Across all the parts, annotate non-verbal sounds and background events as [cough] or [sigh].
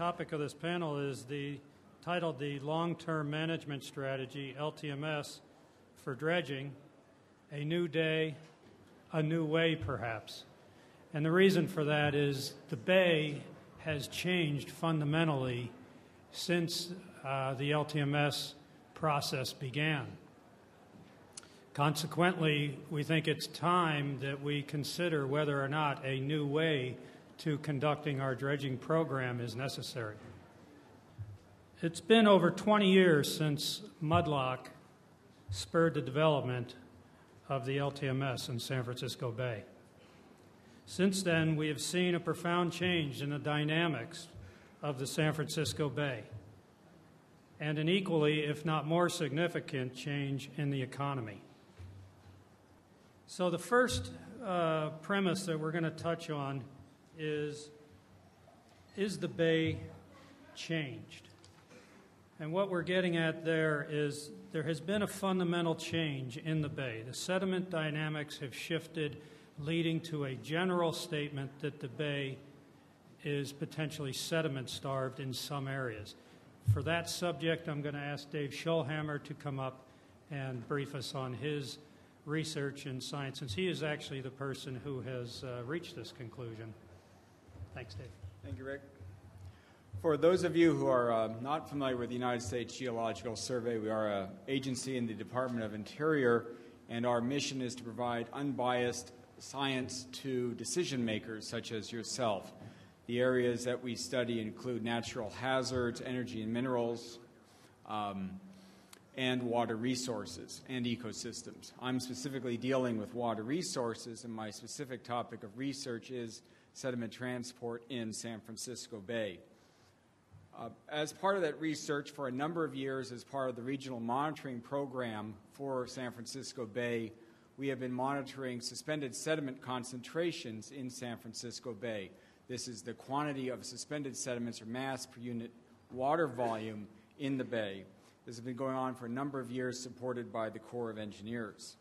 Topic of this panel is the titled the Long-Term Management Strategy LTMS for dredging, a new day, a new way perhaps. And the reason for that is the bay has changed fundamentally since uh, the LTMS process began. Consequently, we think it's time that we consider whether or not a new way to conducting our dredging program is necessary. It's been over 20 years since Mudlock spurred the development of the LTMS in San Francisco Bay. Since then, we have seen a profound change in the dynamics of the San Francisco Bay and an equally, if not more significant, change in the economy. So, the first uh, premise that we're going to touch on is Is the Bay changed? And what we're getting at there is there has been a fundamental change in the bay. The sediment dynamics have shifted, leading to a general statement that the bay is potentially sediment starved in some areas. For that subject, I'm going to ask Dave Schoellhamer to come up and brief us on his research and science, since he is actually the person who has uh, reached this conclusion. Thanks, Dave. Thank you, Rick. For those of you who are uh, not familiar with the United States Geological Survey, we are an agency in the Department of Interior, and our mission is to provide unbiased science to decision makers such as yourself. The areas that we study include natural hazards, energy and minerals, um, and water resources and ecosystems. I'm specifically dealing with water resources, and my specific topic of research is sediment transport in San Francisco Bay. Uh, as part of that research, for a number of years, as part of the regional monitoring program for San Francisco Bay, we have been monitoring suspended sediment concentrations in San Francisco Bay. This is the quantity of suspended sediments or mass per unit water volume in the bay. This has been going on for a number of years, supported by the Corps of Engineers.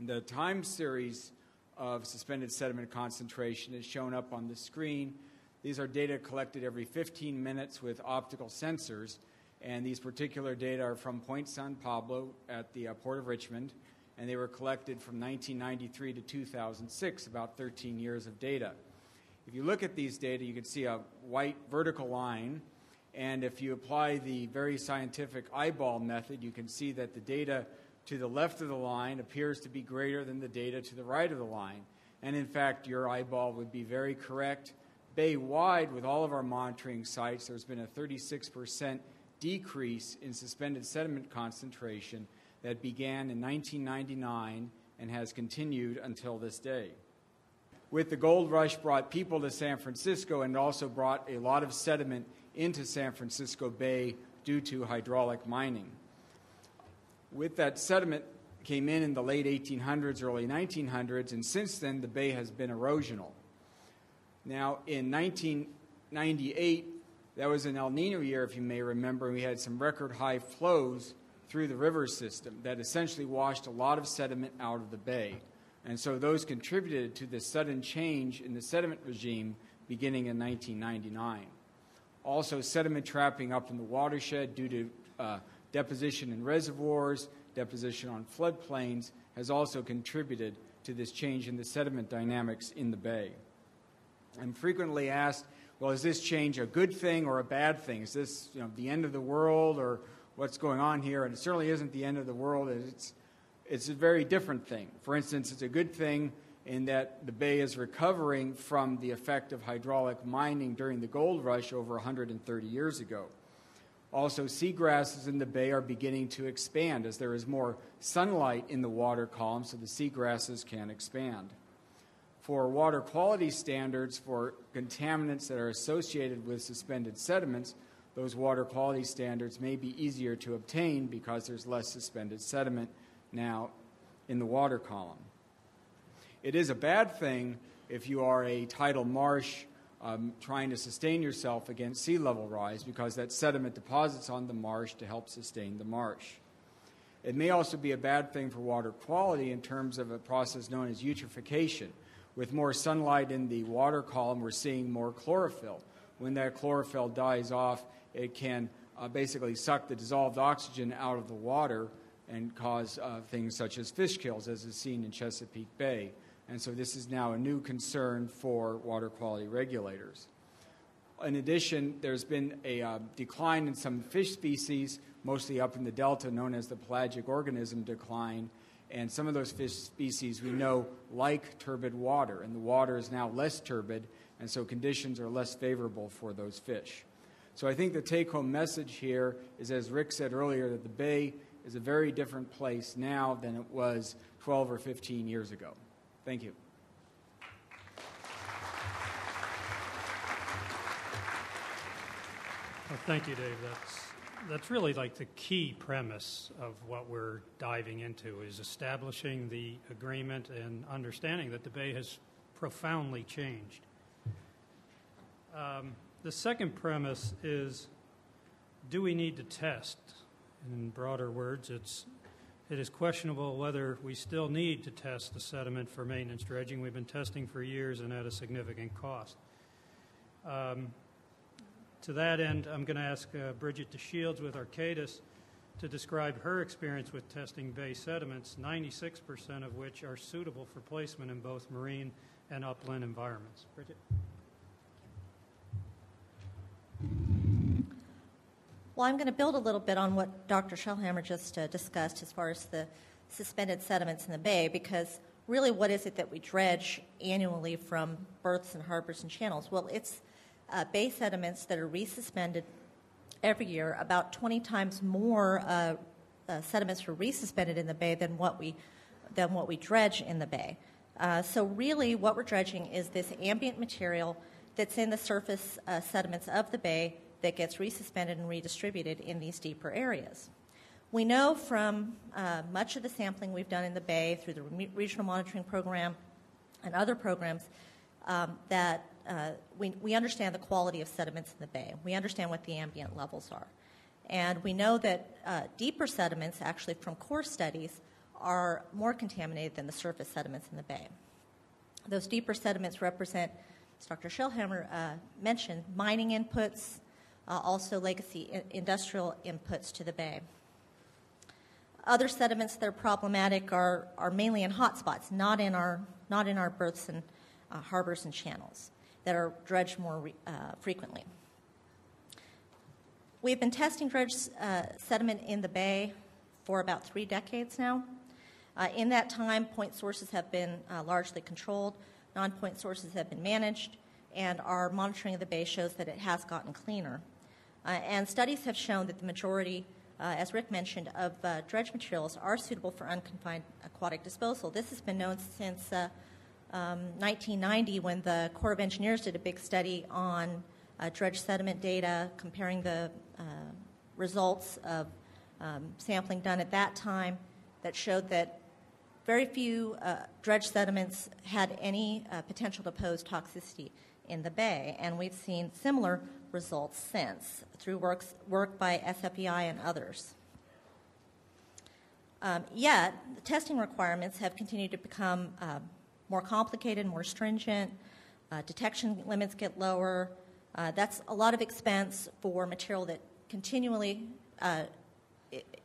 The time series of suspended sediment concentration is shown up on the screen these are data collected every 15 minutes with optical sensors, and these particular data are from Point San Pablo at the uh, Port of Richmond, and they were collected from 1993 to 2006, about 13 years of data. If you look at these data, you can see a white vertical line, and if you apply the very scientific eyeball method, you can see that the data to the left of the line appears to be greater than the data to the right of the line. And in fact, your eyeball would be very correct bay wide, with all of our monitoring sites, there's been a 36% decrease in suspended sediment concentration that began in 1999 and has continued until this day. With the gold rush brought people to San Francisco and also brought a lot of sediment into San Francisco Bay due to hydraulic mining. With that sediment came in in the late 1800s, early 1900s, and since then the bay has been erosional. Now, in 1998, that was an El Nino year, if you may remember, we had some record high flows through the river system that essentially washed a lot of sediment out of the bay. And so those contributed to the sudden change in the sediment regime beginning in 1999. Also, sediment trapping up in the watershed due to uh, deposition in reservoirs, deposition on floodplains, has also contributed to this change in the sediment dynamics in the bay. I'm frequently asked, well, is this change a good thing or a bad thing? Is this you know, the end of the world or what's going on here? And it certainly isn't the end of the world. It's, it's a very different thing. For instance, it's a good thing in that the bay is recovering from the effect of hydraulic mining during the gold rush over 130 years ago. Also, seagrasses in the bay are beginning to expand as there is more sunlight in the water column, so the seagrasses can expand for water quality standards for contaminants that are associated with suspended sediments, those water quality standards may be easier to obtain because there's less suspended sediment now in the water column. It is a bad thing if you are a tidal marsh um, trying to sustain yourself against sea level rise because that sediment deposits on the marsh to help sustain the marsh. It may also be a bad thing for water quality in terms of a process known as eutrophication with more sunlight in the water column, we're seeing more chlorophyll. when that chlorophyll dies off, it can uh, basically suck the dissolved oxygen out of the water and cause uh, things such as fish kills, as is seen in Chesapeake Bay. And so this is now a new concern for water quality regulators. In addition, there's been a uh, decline in some fish species, mostly up in the delta, known as the pelagic organism decline. And some of those fish species we know like turbid water, and the water is now less turbid, and so conditions are less favorable for those fish. So I think the take home message here is, as Rick said earlier, that the bay is a very different place now than it was 12 or 15 years ago. Thank you. Well, thank you, Dave. That's, that's really like the key premise of what we're diving into is establishing the agreement and understanding that the Bay has profoundly changed. Um, the second premise is do we need to test? In broader words, it's, it is questionable whether we still need to test the sediment for maintenance dredging. We've been testing for years and at a significant cost. Um, to that end, I'm going to ask uh, Bridget DeShields with Arcadis to describe her experience with testing bay sediments, 96% of which are suitable for placement in both marine and upland environments. Bridget? Well, I'm going to build a little bit on what Dr. Schoellhamer just uh, discussed as far as the suspended sediments in the bay, because really, what is it that we dredge annually from berths and harbors and channels? Well, it's uh, bay sediments that are resuspended every year. About 20 times more uh, uh sediments are resuspended in the bay than what we than what we dredge in the bay. Uh, so, really, what we're dredging is this ambient material that's in the surface uh, sediments of the bay that gets resuspended and redistributed in these deeper areas. We know from uh, much of the sampling we've done in the Bay through the Regional Monitoring Program and other programs um, that uh, we, we understand the quality of sediments in the Bay. We understand what the ambient levels are. And we know that uh, deeper sediments, actually from core studies, are more contaminated than the surface sediments in the Bay. Those deeper sediments represent, as Dr. Schoellhamer uh, mentioned, mining inputs, uh, also legacy industrial inputs to the bay. Other sediments that are problematic are, are mainly in hotspots, not in our, not in our berths and uh, harbors and channels that are dredged more re- uh, frequently. We've been testing dredged uh, sediment in the bay for about three decades now. Uh, in that time, point sources have been uh, largely controlled, non point sources have been managed, and our monitoring of the bay shows that it has gotten cleaner. Uh, and studies have shown that the majority, uh, as Rick mentioned, of uh, dredge materials are suitable for unconfined aquatic disposal. This has been known since uh, um, 1990 when the Corps of Engineers did a big study on uh, dredge sediment data, comparing the uh, results of um, sampling done at that time that showed that very few dredge sediments had any potential to pose toxicity in the bay. And we've seen similar results since through works, work by SFEI and others. Um, yet, the testing requirements have continued to become uh, more complicated, more stringent. Uh, detection limits get lower. Uh, that's a lot of expense for material that continually uh,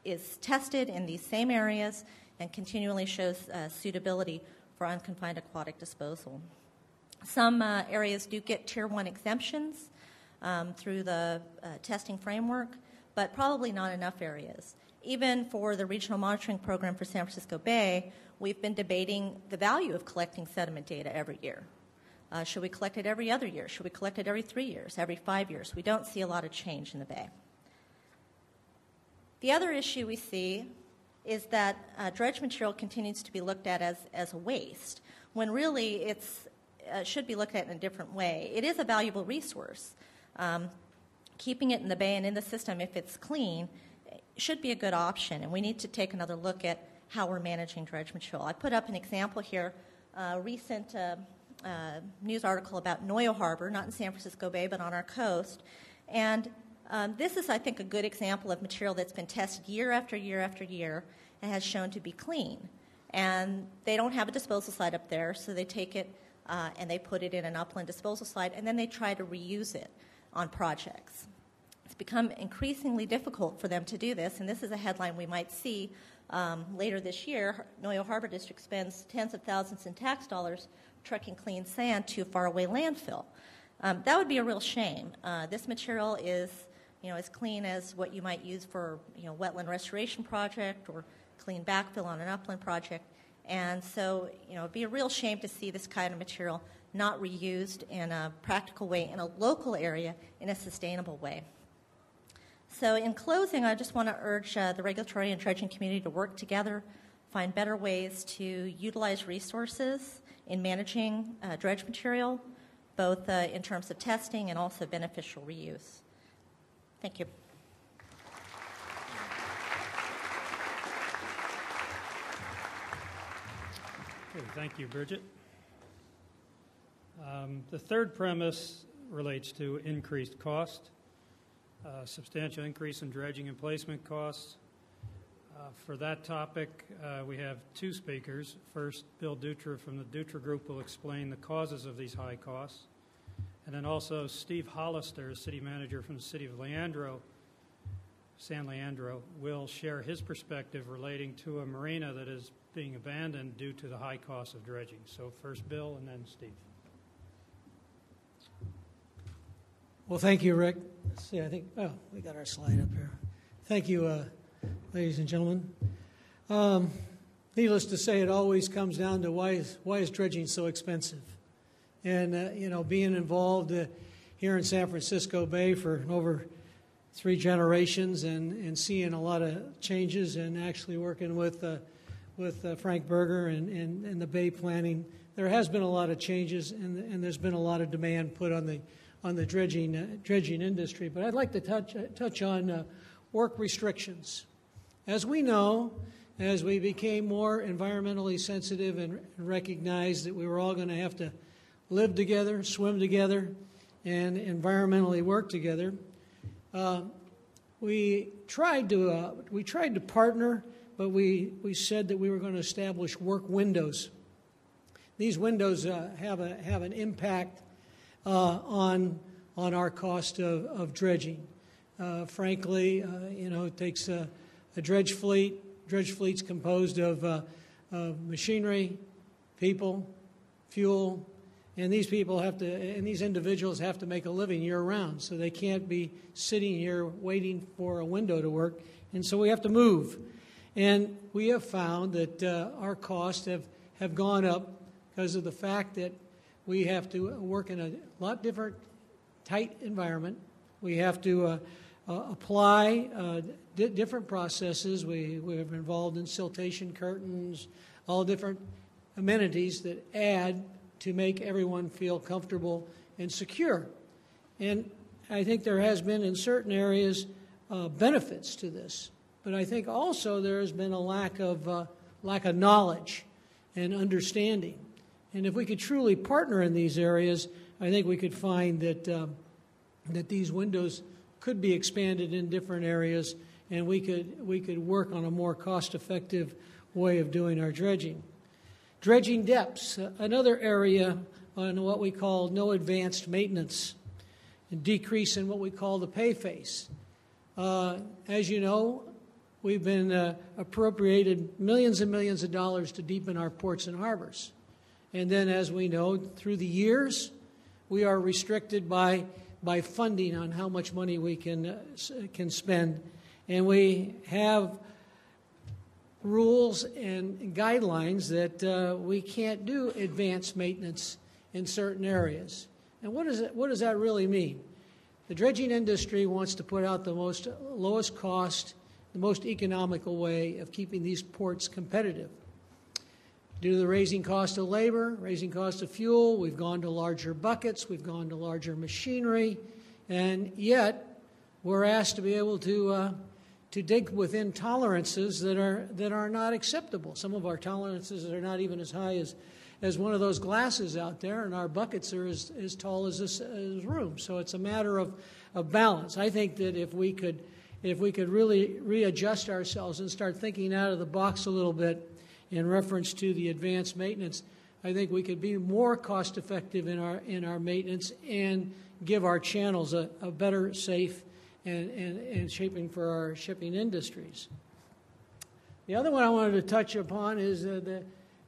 is tested in these same areas and continually shows uh, suitability for unconfined aquatic disposal. Some uh, areas do get Tier 1 exemptions, um, through the uh, testing framework, but probably not enough areas. Even for the regional monitoring program for San Francisco Bay, we've been debating the value of collecting sediment data every year. Uh, should we collect it every other year? Should we collect it every three years, every five years? We don't see a lot of change in the Bay. The other issue we see is that uh, dredge material continues to be looked at as, as a waste, when really it uh, should be looked at in a different way. It is a valuable resource. Um, keeping it in the bay and in the system, if it's clean, should be a good option. And we need to take another look at how we're managing dredge material. I put up an example here, a recent uh, uh, news article about Noyo Harbor, not in San Francisco Bay, but on our coast. And um, this is, I think, a good example of material that's been tested year after year after year and has shown to be clean. And they don't have a disposal site up there, so they take it uh, and they put it in an upland disposal site, and then they try to reuse it. On projects. It's become increasingly difficult for them to do this, and this is a headline we might see um, later this year. Noyo Harbor District spends tens of thousands in tax dollars trucking clean sand to a faraway landfill. Um, that would be a real shame. Uh, this material is, you know, as clean as what you might use for, you know, wetland restoration project or clean backfill on an upland project. And so, you know, it'd be a real shame to see this kind of material not reused in a practical way in a local area in a sustainable way. So, in closing, I just want to urge uh, the regulatory and dredging community to work together, find better ways to utilize resources in managing uh, dredge material, both uh, in terms of testing and also beneficial reuse. Thank you. Okay, thank you, Bridget. Um, the third premise relates to increased cost, uh, substantial increase in dredging and placement costs. Uh, for that topic, uh, we have two speakers. First, Bill Dutra from the Dutra Group will explain the causes of these high costs. And then also Steve Hollister, city manager from the city of Leandro, San Leandro, will share his perspective relating to a marina that is being abandoned due to the high cost of dredging. So first Bill and then Steve. Well, thank you, Rick. Let's see, I think, oh, we got our slide up here. Thank you, uh, ladies and gentlemen. Um, needless to say, it always comes down to why is, why is dredging so expensive? And, uh, you know, being involved uh, here in San Francisco Bay for over three generations and, and seeing a lot of changes and actually working with uh, with uh, Frank Berger and, and, and, the Bay planning, there has been a lot of changes and, and there's been a lot of demand put on the on the dredging uh, dredging industry. But I'd like to touch uh, touch on uh, work restrictions. As we know, as we became more environmentally sensitive and recognized that we were all going to have to live together, swim together, and environmentally work together, uh, we tried to uh, we tried to partner but we, we said that we were going to establish work windows. These windows uh, have, a, have an impact on, on our cost of, of dredging. Uh, frankly, uh, you know, it takes a, a, dredge fleet. Dredge fleet's composed of, uh, of machinery, people, fuel, and these people have to, and these individuals have to make a living year round. So they can't be sitting here waiting for a window to work. And so we have to move. And we have found that uh, our costs have, have gone up because of the fact that we have to work in a lot different, tight environment. We have to uh, uh, apply uh, di- different processes. We, we have involved in siltation curtains, all different amenities that add to make everyone feel comfortable and secure. And I think there has been in certain areas uh, benefits to this. But I think also there has been a lack of, uh, lack of knowledge and understanding. And if we could truly partner in these areas, I think we could find that, um, that these windows could be expanded in different areas and we could, we could work on a more cost effective way of doing our dredging. Dredging depths, uh, another area on what we call no advanced maintenance, and decrease in what we call the pay face. Uh, as you know, We've been uh, appropriated millions and millions of dollars to deepen our ports and harbors. And then, as we know, through the years, we are restricted by, by funding on how much money we can, uh, can spend. And we have rules and guidelines that uh, we can't do advanced maintenance in certain areas. And what, is it, what does that really mean? The dredging industry wants to put out the most lowest cost the most economical way of keeping these ports competitive. Due to the raising cost of labor, raising cost of fuel, we've gone to larger buckets, we've gone to larger machinery, and yet we're asked to be able to, uh, to dig within tolerances that are, that are not acceptable. Some of our tolerances are not even as high as, as one of those glasses out there, and our buckets are as, as tall as this as room. So it's a matter of, of balance. I think that if we could if we could really readjust ourselves and start thinking out of the box a little bit in reference to the advanced maintenance, I think we could be more cost effective in our, in our maintenance and give our channels a, a better, safe, and, and, and shaping for our shipping industries. The other one I wanted to touch upon is, uh, the,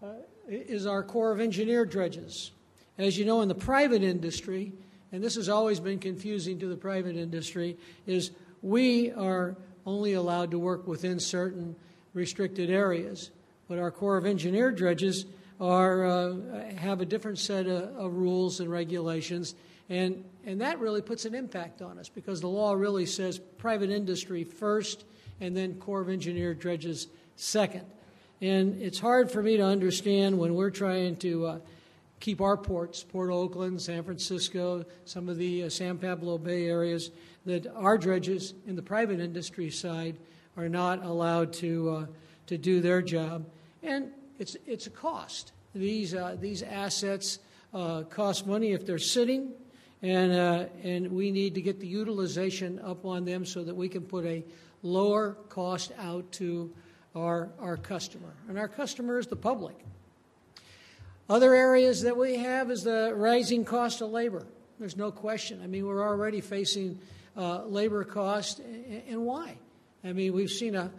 uh, is our Corps of Engineer dredges. As you know, in the private industry, and this has always been confusing to the private industry, is we are only allowed to work within certain restricted areas. But our Corps of Engineer dredges are, uh, have a different set of, of, rules and regulations, and, and that really puts an impact on us because the law really says private industry first and then Corps of Engineer dredges second. And it's hard for me to understand when we're trying to uh, keep our ports, Port Oakland, San Francisco, some of the uh, San Pablo Bay areas, that our dredges in the private industry side are not allowed to, uh, to do their job. And it's, it's a cost. These, uh, these assets uh, cost money if they're sitting, and, uh, and we need to get the utilization up on them so that we can put a lower cost out to our, our customer. And our customer is the public. Other areas that we have is the rising cost of labor. There's no question. I mean, we're already facing uh, labor cost, and why? I mean, we've seen a,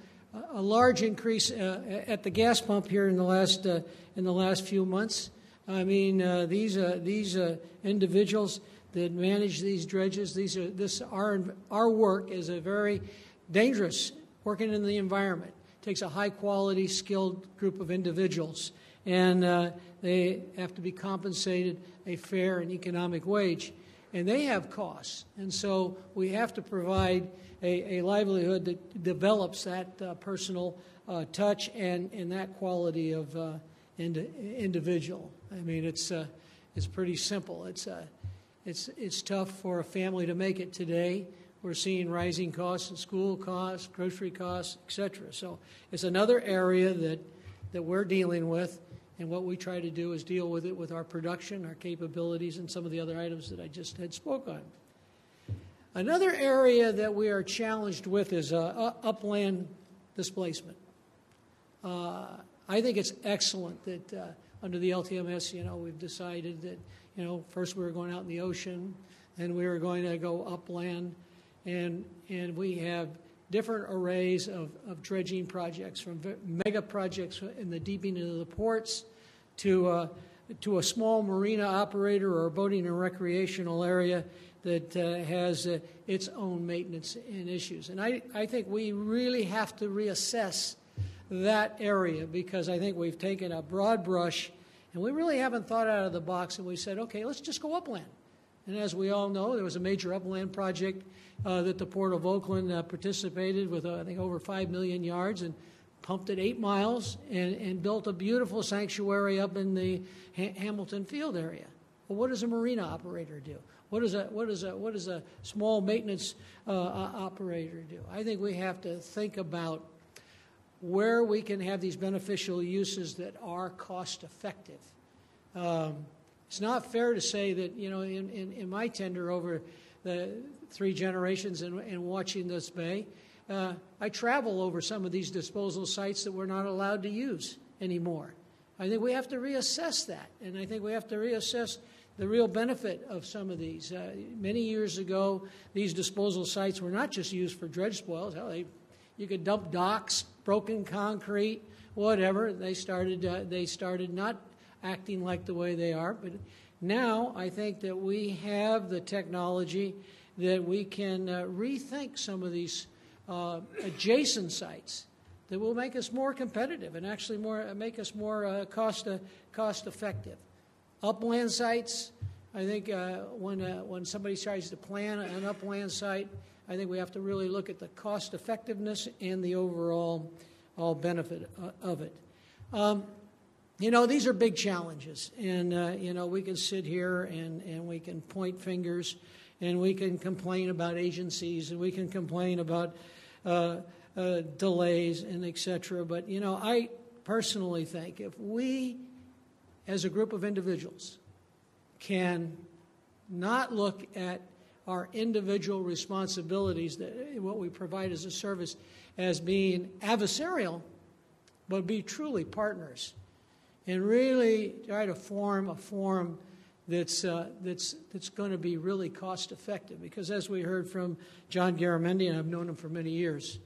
a large increase uh, at the gas pump here in the last uh, in the last few months. I mean, uh, these uh, these uh, individuals that manage these dredges, these are this our our work is a very dangerous working in the environment. It takes a high quality, skilled group of individuals, and uh, they have to be compensated a fair and economic wage, and they have costs, and so we have to provide a, a livelihood that develops that uh, personal uh, touch and, and that quality of uh, ind- individual. I mean, it's, uh, it's pretty simple. It's, uh, it's, it's tough for a family to make it today. We're seeing rising costs in school costs, grocery costs, etc. So it's another area that, that we're dealing with. And what we try to do is deal with it with our production, our capabilities, and some of the other items that I just had spoke on. Another area that we are challenged with is uh, upland displacement. Uh, I think it's excellent that uh, under the LTMS, you know, we've decided that, you know, first we were going out in the ocean, and we were going to go upland, and and we have different arrays of, of dredging projects, from mega projects in the deepening of the ports to uh, to a small marina operator or a boating and recreational area that uh, has uh, its own maintenance and issues. And I, I think we really have to reassess that area because I think we've taken a broad brush and we really haven't thought out of the box and we said, okay, let's just go upland. And as we all know, there was a major upland project uh, that the Port of Oakland uh, participated with, uh, I think, over 5 million yards and pumped it eight miles and, and built a beautiful sanctuary up in the ha- Hamilton Field area. Well, what does a marina operator do? What does a, what does a, what does a small maintenance uh, operator do? I think we have to think about where we can have these beneficial uses that are cost effective. Um, it's not fair to say that, you know, in, in, in my tender over the three generations and, and watching this bay, uh, I travel over some of these disposal sites that we're not allowed to use anymore. I think we have to reassess that, and I think we have to reassess the real benefit of some of these. Uh, many years ago, these disposal sites were not just used for dredge spoils. Hell, they, you could dump docks, broken concrete, whatever. They started, uh, they started not acting like the way they are. But now I think that we have the technology that we can uh, rethink some of these uh, adjacent sites that will make us more competitive and actually more make us more uh, cost uh, cost effective upland sites. I think uh, when, uh, when somebody tries to plan an upland site, I think we have to really look at the cost effectiveness and the overall all benefit uh, of it. Um, you know, these are big challenges, and uh, you know we can sit here and, and we can point fingers, and we can complain about agencies, and we can complain about uh, uh, delays and etc. But you know, I personally think if we as a group of individuals can not look at our individual responsibilities, that what we provide as a service, as being adversarial, but be truly partners. and really try to form a forum that's, uh, that's, that's going to be really cost effective. Because as we heard from John Garamendi, and I've known him for many years,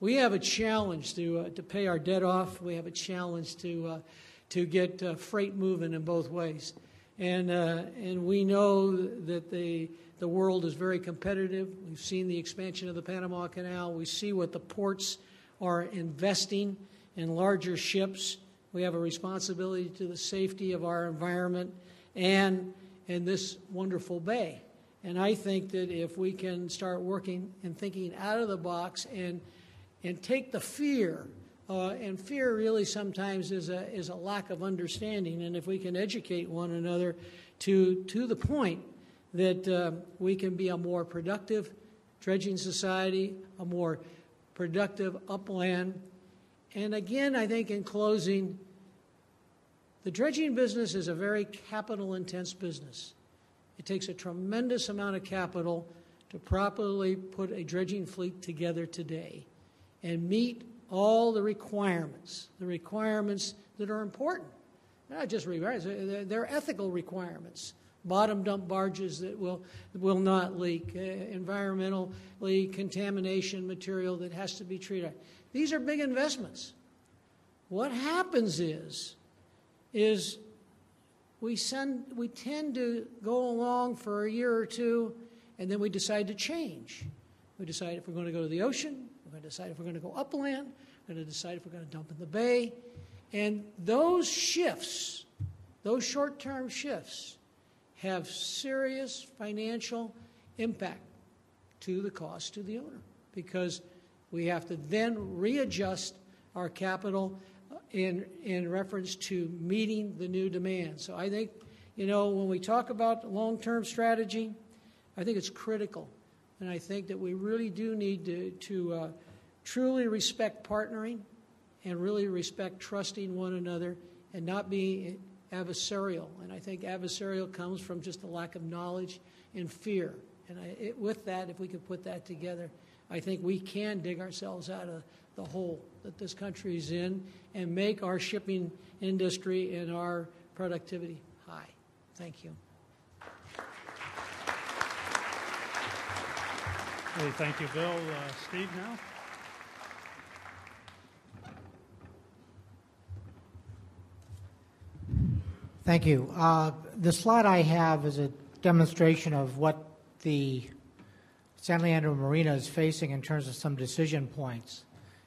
we have a challenge to, uh, to pay our debt off. We have a challenge to, uh, to get uh, freight moving in both ways. And, uh, and we know that the, the world is very competitive. We've seen the expansion of the Panama Canal. We see what the ports are investing in larger ships. We have a responsibility to the safety of our environment and in this wonderful bay. And I think that if we can start working and thinking out of the box and, and take the fear, uh, and fear really sometimes is a, is a lack of understanding, and if we can educate one another to, to the point that uh, we can be a more productive dredging society, a more productive upland. And again, I think in closing, the dredging business is a very capital intense business. It takes a tremendous amount of capital to properly put a dredging fleet together today and meet all the requirements, the requirements that are important. They're not just requirements, they're, ethical requirements. Bottom dump barges that will, will not leak, uh, environmentally contamination material that has to be treated. These are big investments. What happens is is we, send, we tend to go along for a year or two and then we decide to change. We decide if we're going to go to the ocean, we're going to decide if we're going to go upland, we're going to decide if we're going to dump in the bay. And those shifts, those short term shifts, have serious financial impact to the cost to the owner because we have to then readjust our capital uh, in, in reference to meeting the new demand. So I think, you know, when we talk about long term strategy, I think it's critical. And I think that we really do need to, to uh, truly respect partnering and really respect trusting one another and not be adversarial. And I think adversarial comes from just a lack of knowledge and fear. And I, it, with that, if we could put that together, I think we can dig ourselves out of the hole that this country is in and make our shipping industry and our productivity high. Thank you. Hey, thank you, Bill. Uh, Steve, now? Thank you. Uh, the slide I have is a demonstration of what the San Leandro Marina is facing in terms of some decision points.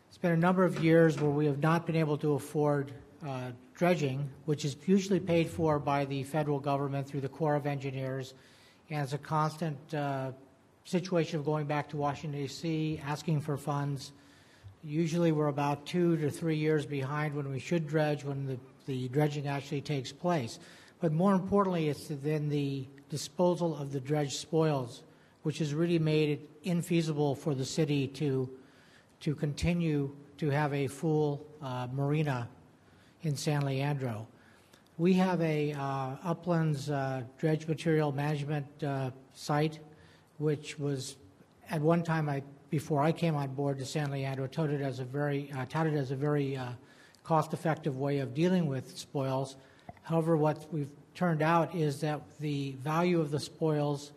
It's been a number of years where we have not been able to afford uh, dredging, which is usually paid for by the federal government through the Corps of Engineers, and it's a constant uh, situation of going back to Washington, D.C., asking for funds. Usually we're about two to three years behind when we should dredge, when the the dredging actually takes place. But more importantly, it's then the disposal of the dredged spoils, which has really made it infeasible for the city to, to continue to have a full uh, marina in San Leandro. We have a uh, uplands uh, dredge material management uh, site, which was at one time I, before I came on board to San Leandro, touted as a very uh, touted as a very uh, cost-effective way of dealing with spoils. However, what we've turned out is that the value of the spoils,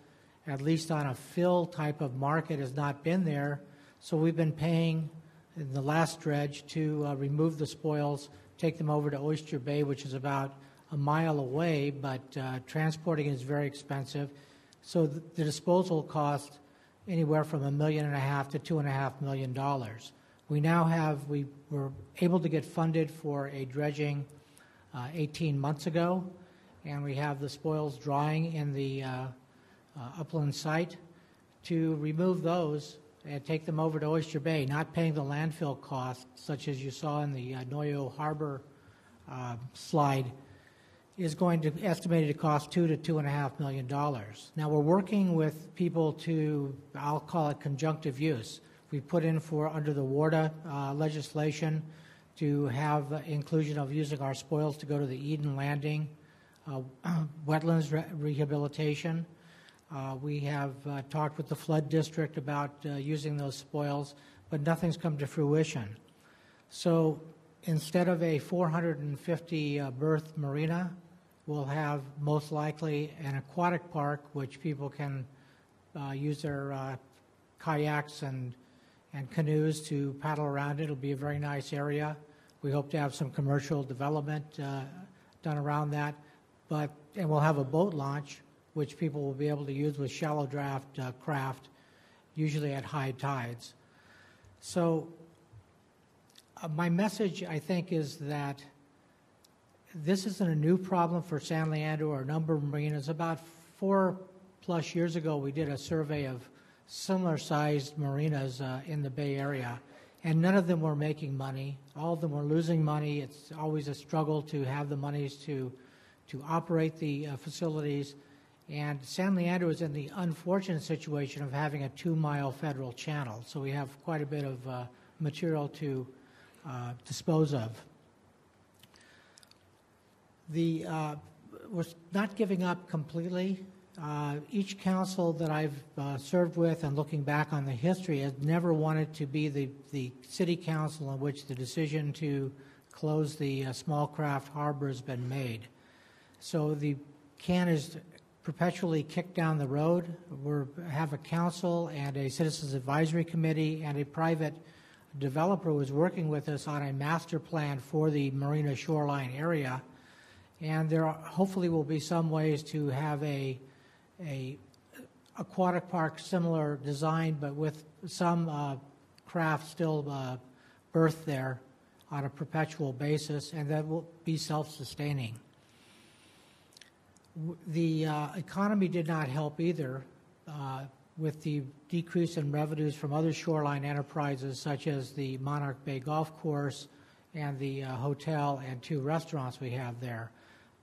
at least on a fill type of market, has not been there. So we've been paying in the last dredge to uh, remove the spoils, take them over to Oyster Bay, which is about a mile away, but uh, transporting is very expensive. So the, disposal cost anywhere from a million and a half to two and a half million dollars. We now have, we were able to get funded for a dredging uh, 18 months ago, and we have the spoils drying in the uh, uh, upland site to remove those and take them over to Oyster Bay, not paying the landfill cost, such as you saw in the uh, Noyo Harbor uh, slide, is going to estimated to cost two to two and a half million dollars. Now we're working with people to, I'll call it conjunctive use. We put in for, under the WRDA uh, legislation, to have inclusion of using our spoils to go to the Eden Landing, uh, [clears throat] wetlands re- rehabilitation. Uh, we have uh, talked with the flood district about uh, using those spoils, but nothing's come to fruition. So, instead of a 450 uh, berth marina, we'll have most likely an aquatic park which people can uh, use their uh, kayaks and, and canoes to paddle around. It'll be a very nice area. We hope to have some commercial development uh, done around that. But, and we'll have a boat launch, which people will be able to use with shallow draft uh, craft, usually at high tides. So uh, my message, I think, is that this isn't a new problem for San Leandro or a number of marinas. About four plus years ago, we did a survey of similar sized marinas uh, in the Bay Area, and none of them were making money. All of them were losing money. It's always a struggle to have the monies to, to operate the uh, facilities. And San Leandro is in the unfortunate situation of having a two mile federal channel, so we have quite a bit of uh, material to uh, dispose of. The, uh, we're not giving up completely. Uh, each council that I've uh, served with and looking back on the history has never wanted to be the, the city council in which the decision to close the uh, small craft harbor has been made. So the can is perpetually kicked down the road. We have a council and a citizens advisory committee and a private developer was working with us on a master plan for the marina shoreline area. And there are, hopefully will be some ways to have a, a aquatic park similar design, but with some uh, craft still uh, berthed there on a perpetual basis, and that will be self-sustaining. The uh, economy did not help either uh, with the decrease in revenues from other shoreline enterprises such as the Monarch Bay Golf Course and the uh, hotel and two restaurants we have there.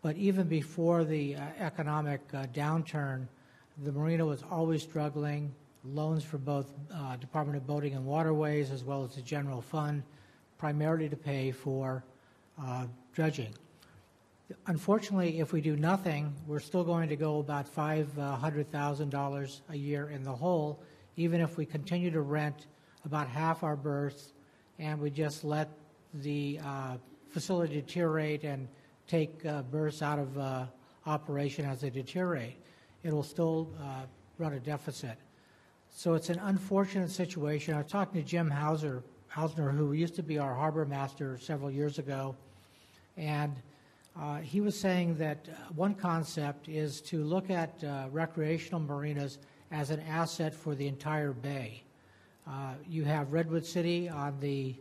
But even before the uh, economic uh, downturn, the marina was always struggling. Loans for both uh, Department of Boating and Waterways as well as the general fund, primarily to pay for dredging. Unfortunately, if we do nothing, we're still going to go about $500,000 a year in the hole, even if we continue to rent about half our berths and we just let the facility deteriorate and take uh, berths out of uh, operation as they deteriorate. It will still uh, run a deficit. So it's an unfortunate situation. I was talking to Jim Hauser, Hausner, who used to be our harbor master several years ago, and uh, he was saying that one concept is to look at uh, recreational marinas as an asset for the entire bay. You have Redwood City on the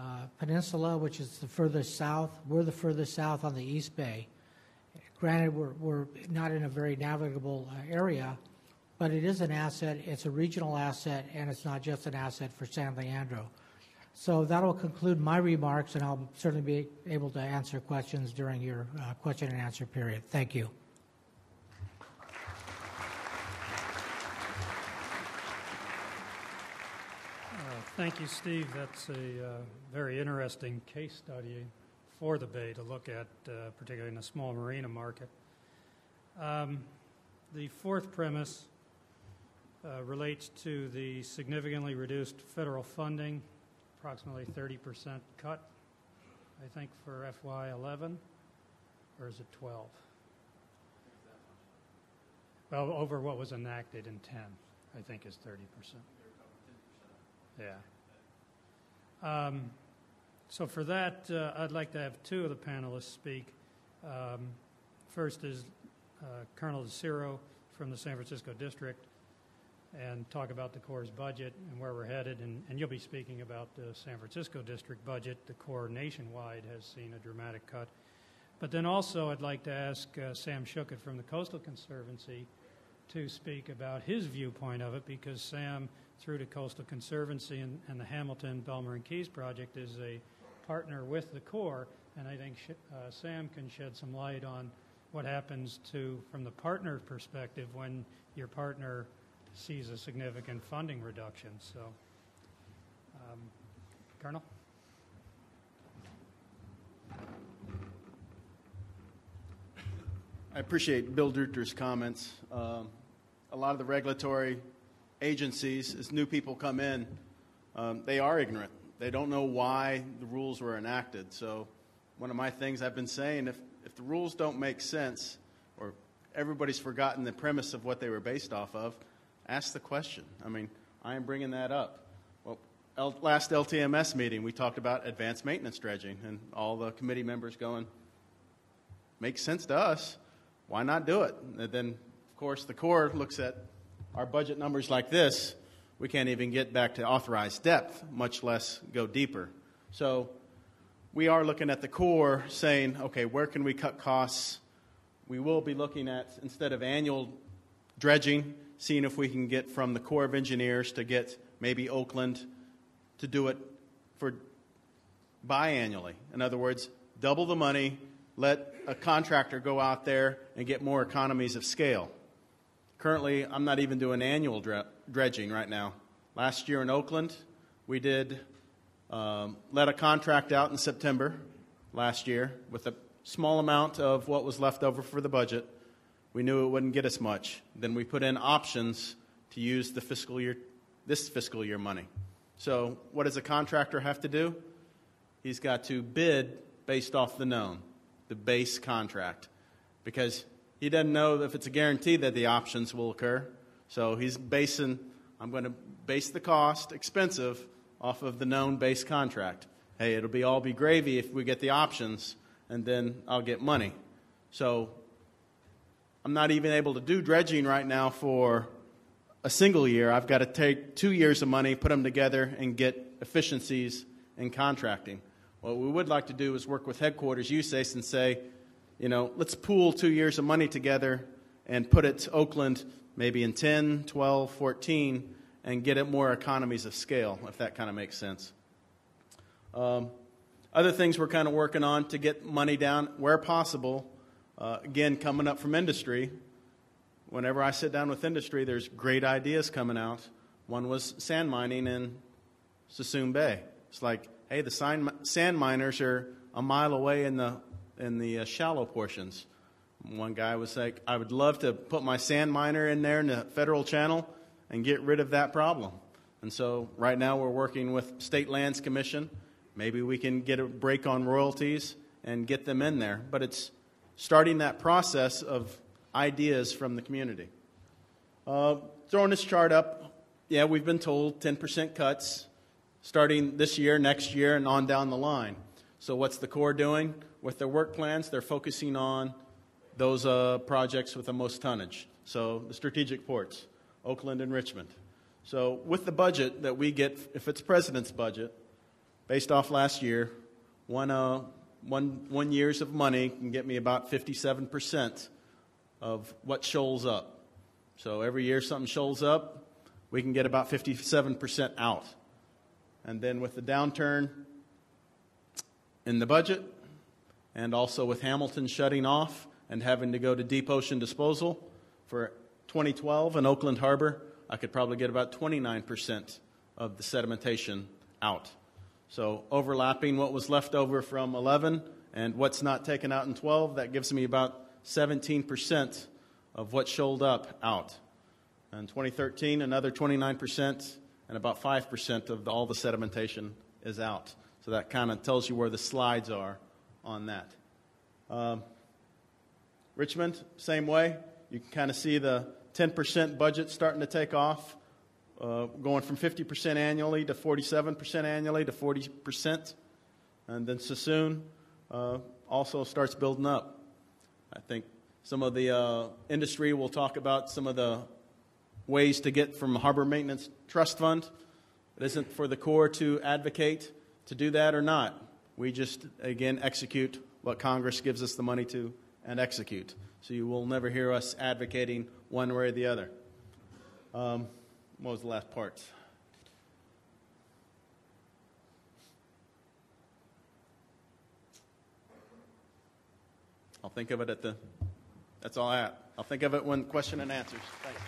uh, peninsula, which is the furthest south. We're the furthest south on the East Bay. Granted, we're, we're not in a very navigable uh, area, but it is an asset. It's a regional asset, and it's not just an asset for San Leandro. So that'll conclude my remarks, and I'll certainly be able to answer questions during your uh, question and answer period. Thank you. Uh, Thank you, Steve. That's a uh, very interesting case study for the Bay to look at, uh, particularly in the small marina market. Um, The fourth premise uh, relates to the significantly reduced federal funding, approximately 30% cut, I think, for FY11, or is it 12? Well, over what was enacted in 10, I think is 30%. Yeah. Um, So for that, uh, I'd like to have two of the panelists speak. Um, First is uh, Colonel DiCiro from the San Francisco District, and talk about the Corps' budget and where we're headed. And and you'll be speaking about the San Francisco District budget. The Corps nationwide has seen a dramatic cut. But then also, I'd like to ask uh, Sam Schuchat from the Coastal Conservancy to speak about his viewpoint of it, because Sam, through the Coastal Conservancy and, and the Hamilton Bel Marin Keys project, is a partner with the Corps, and I think uh, Sam can shed some light on what happens to, from the partner perspective, when your partner sees a significant funding reduction. So, um, Colonel. I appreciate Bill Dutra's comments. Um, a lot of the regulatory agencies, as new people come in, um, they are ignorant They don't know why the rules were enacted. So, one of my things I've been saying if, if the rules don't make sense, or everybody's forgotten the premise of what they were based off of, ask the question. I mean, I am bringing that up. Well, L- last LTMS meeting, we talked about advanced maintenance dredging, and all the committee members going, makes sense to us. Why not do it? And then, of course, the Corps looks at our budget numbers like this. We can't even get back to authorized depth, much less go deeper. So we are looking at the Corps saying, okay, where can we cut costs? We will be looking at, instead of annual dredging, seeing if we can get from the Corps of Engineers to get maybe Oakland to do it for biannually. In other words, double the money, let a contractor go out there and get more economies of scale. Currently, I'm not even doing annual dredging right now. Last year in Oakland, we did um, let a contract out in September last year with a small amount of what was left over for the budget. We knew it wouldn't get us much. Then we put in options to use the fiscal year, this fiscal year money. So, what does a contractor have to do? He's got to bid based off the known, the base contract, because he doesn't know if it's a guarantee that the options will occur. So he's basing, I'm going to base the cost, expensive, off of the known base contract. Hey, it'll be all be gravy if we get the options, and then I'll get money. So I'm not even able to do dredging right now for a single year. I've got to take two years of money, put them together, and get efficiencies in contracting. What we would like to do is work with headquarters, USACE, and say, you know, let's pool two years of money together and put it to Oakland maybe in 10, 12, 14, and get it more economies of scale, if that kind of makes sense. Um, other things we're kind of working on to get money down where possible. Uh, again, coming up from industry. Whenever I sit down with industry, there's great ideas coming out. One was sand mining in Suisun Bay. It's like, hey, the sand miners are a mile away in the in the uh, shallow portions. One guy was like, I would love to put my sand miner in there in the federal channel and get rid of that problem. And so right now we're working with State Lands Commission. Maybe we can get a break on royalties and get them in there. But it's starting that process of ideas from the community. Uh, throwing this chart up, yeah, we've been told 10% cuts starting this year, next year, and on down the line. So what's the Corps doing? With their work plans, they're focusing on those uh, projects with the most tonnage. So the strategic ports, Oakland and Richmond. So with the budget that we get, if it's president's budget, based off last year, one, uh, one, one year's of money can get me about 57% of what shoals up. So every year something shoals up, we can get about 57% out. And then with the downturn in the budget, and also with Hamilton shutting off and having to go to deep ocean disposal for 2012 in Oakland Harbor, I could probably get about 29% of the sedimentation out. So, overlapping what was left over from 11 and what's not taken out in 12, that gives me about 17% of what shoaled up out. In 2013, another 29%, and about 5% of all the sedimentation is out. So, that kind of tells you where the slides are on that. Um, Richmond, same way. You can kind of see the 10% budget starting to take off, uh, going from 50% annually to 47% annually to 40%. And then Suisun uh, also starts building up. I think some of the uh, industry will talk about some of the ways to get from Harbor Maintenance Trust Fund. It isn't for the Corps to advocate to do that or not. We just, again, execute what Congress gives us the money to and execute. So you will never hear us advocating one way or the other. Um, what was the last part? I'll think of it at the. That's all I. have. I'll think of it when question and answers. Thanks.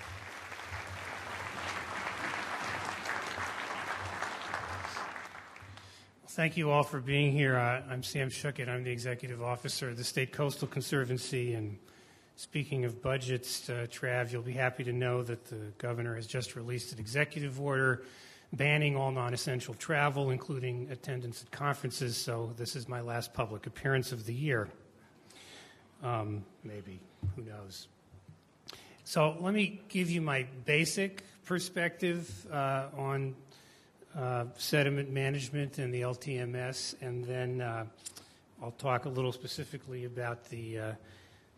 Thank you all for being here. Uh, I'm Sam Schuchat. I'm the executive officer of the State Coastal Conservancy. And speaking of budgets, uh, Trav, you'll be happy to know that the governor has just released an executive order banning all non essential travel, including attendance at conferences. So, this is my last public appearance of the year. Um, maybe, who knows? So, let me give you my basic perspective uh, on uh, sediment management and the LTMS, and then uh, I'll talk a little specifically about the uh,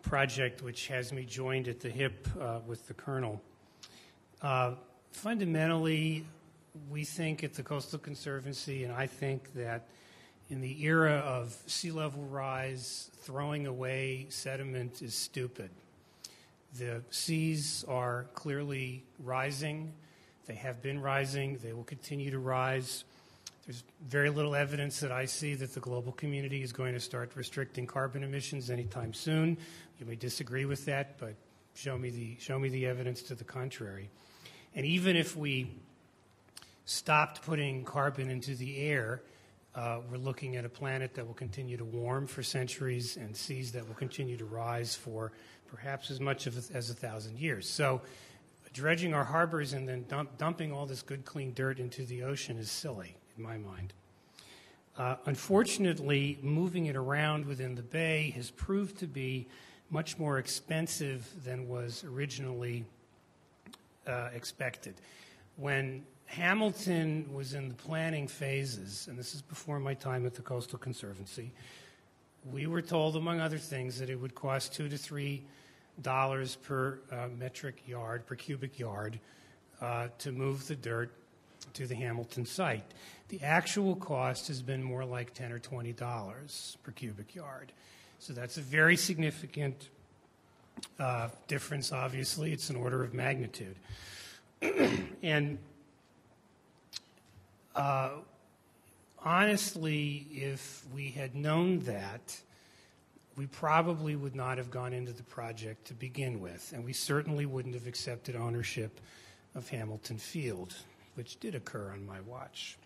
project which has me joined at the hip uh, with the Colonel. Uh, fundamentally, we think at the Coastal Conservancy, and I think that in the era of sea level rise, throwing away sediment is stupid. The seas are clearly rising. They have been rising. They will continue to rise. There's very little evidence that I see that the global community is going to start restricting carbon emissions anytime soon. You may disagree with that, but show me the, show me the evidence to the contrary. And even if we stopped putting carbon into the air, uh, we're looking at a planet that will continue to warm for centuries and seas that will continue to rise for perhaps as much as a thousand years. So, dredging our harbors and then dump, dumping all this good, clean dirt into the ocean is silly, in my mind. Uh, unfortunately, moving it around within the bay has proved to be much more expensive than was originally uh, expected. When Hamilton was in the planning phases, and this is before my time at the Coastal Conservancy, we were told, among other things, that it would cost two to three dollars per uh, metric yard, per cubic yard, uh, to move the dirt to the Hamilton site. The actual cost has been more like ten or twenty dollars per cubic yard. So that's a very significant uh, difference. Obviously, it's an order of magnitude, [clears throat] and uh, honestly, if we had known that, we probably would not have gone into the project to begin with, and we certainly wouldn't have accepted ownership of Hamilton Field, which did occur on my watch.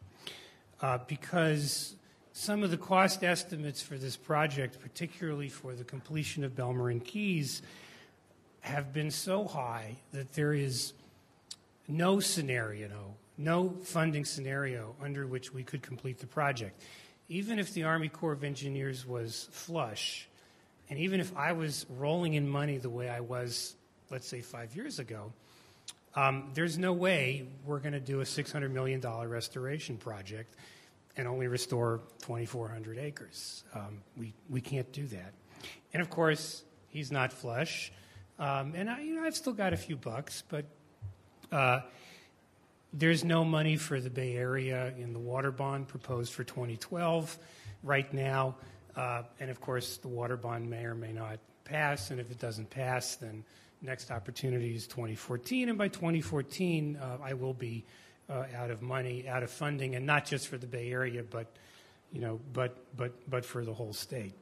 Uh, because some of the cost estimates for this project, particularly for the completion of Bel Marin Keys, have been so high that there is no scenario, no funding scenario under which we could complete the project. Even if the Army Corps of Engineers was flush, and even if I was rolling in money the way I was, let's say, five years ago, um, there's no way we're going to do a $600 million restoration project and only restore 2,400 acres. Um, we, we can't do that. And of course, he's not flush. Um, and I, you know, I've still got a few bucks, but uh, there's no money for the Bay Area in the water bond proposed for 2012 right now. Uh, and of course, the water bond may or may not pass. And if it doesn't pass, then next opportunity is 2014. And by 2014, uh, I will be uh, out of money, out of funding, and not just for the Bay Area, but you know, but but but for the whole state.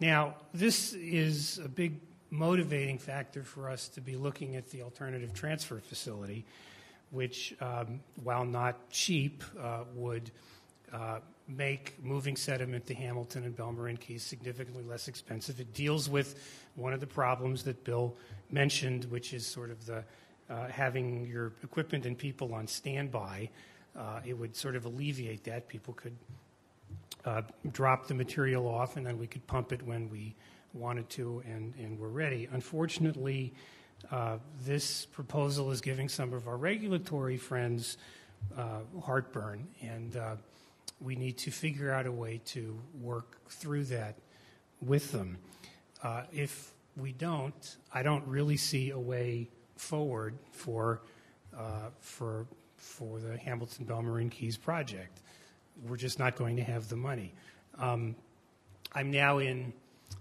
Now, this is a big motivating factor for us to be looking at the alternative transfer facility which, um, while not cheap, uh, would uh, make moving sediment to Hamilton and Bel Marin Keys significantly less expensive. It deals with one of the problems that Bill mentioned, which is sort of the uh, having your equipment and people on standby. Uh, it would sort of alleviate that. People could uh, drop the material off, and then we could pump it when we wanted to and, and were ready. Unfortunately, uh, this proposal is giving some of our regulatory friends uh, heartburn, and uh, we need to figure out a way to work through that with them. Uh, if we don't, I don't really see a way forward for uh, for for the Hamilton Bel Marin Keys project. We're just not going to have the money. Um, I'm now in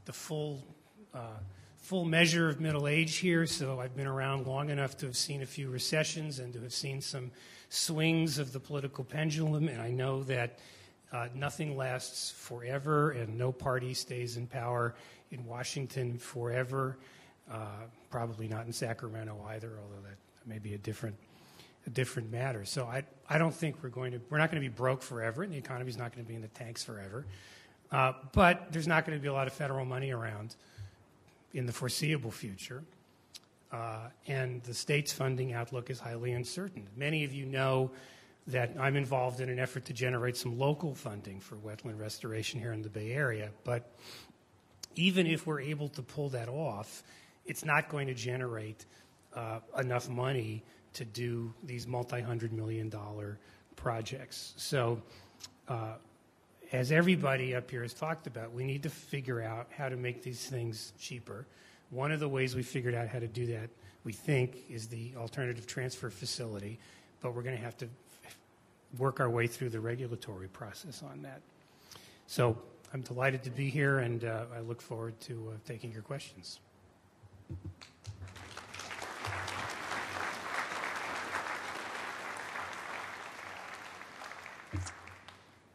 the full uh, full measure of middle age here, so I've been around long enough to have seen a few recessions and to have seen some swings of the political pendulum, and I know that uh, nothing lasts forever and no party stays in power in Washington forever. Uh, probably not in Sacramento either, although that may be a different a different matter. So I I don't think we're going to we're not going to be broke forever, and the economy's not going to be in the tanks forever. Uh, but there's not going to be a lot of federal money around in the foreseeable future. uh, and the state's funding outlook is highly uncertain. Many of you know that I'm involved in an effort to generate some local funding for wetland restoration here in the Bay Area, but even if we're able to pull that off, it's not going to generate uh, enough money to do these multi hundred million dollar projects. So, uh, as everybody up here has talked about, we need to figure out how to make these things cheaper. One of the ways we figured out how to do that, we think, is the alternative transfer facility, but we're going to have to work our way through the regulatory process on that. So I'm delighted to be here, and uh, I look forward to uh, taking your questions.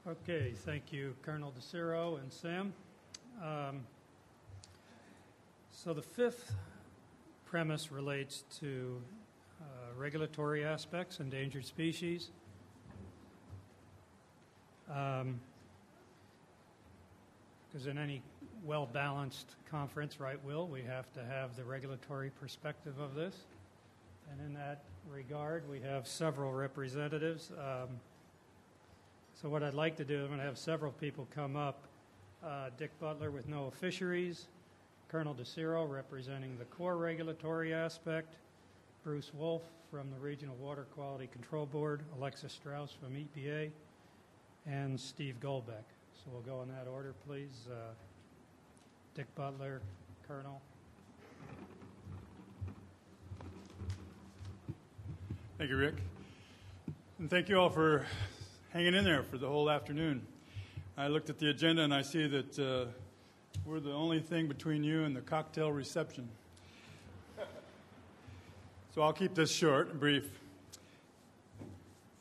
Okay, thank you, Colonel DiCiro and Sam. Um, so the fifth premise relates to uh, regulatory aspects, endangered species. Because um, in any well balanced conference, right, Will, we have to have the regulatory perspective of this. And in that regard, we have several representatives. Um, so, what I'd like to do, I'm going to have several people come up. Uh, Dick Butler with NOAA Fisheries, Colonel DiCiro representing the Corps regulatory aspect, Bruce Wolfe from the Regional Water Quality Control Board, Alexis Strauss from EPA, and Steve Goldbeck. So we'll go in that order, please. Uh, Dick Butler, Colonel. Thank you, Rick. And thank you all for hanging in there for the whole afternoon. I looked at the agenda and I see that uh, we're the only thing between you and the cocktail reception. So I'll keep this short and brief.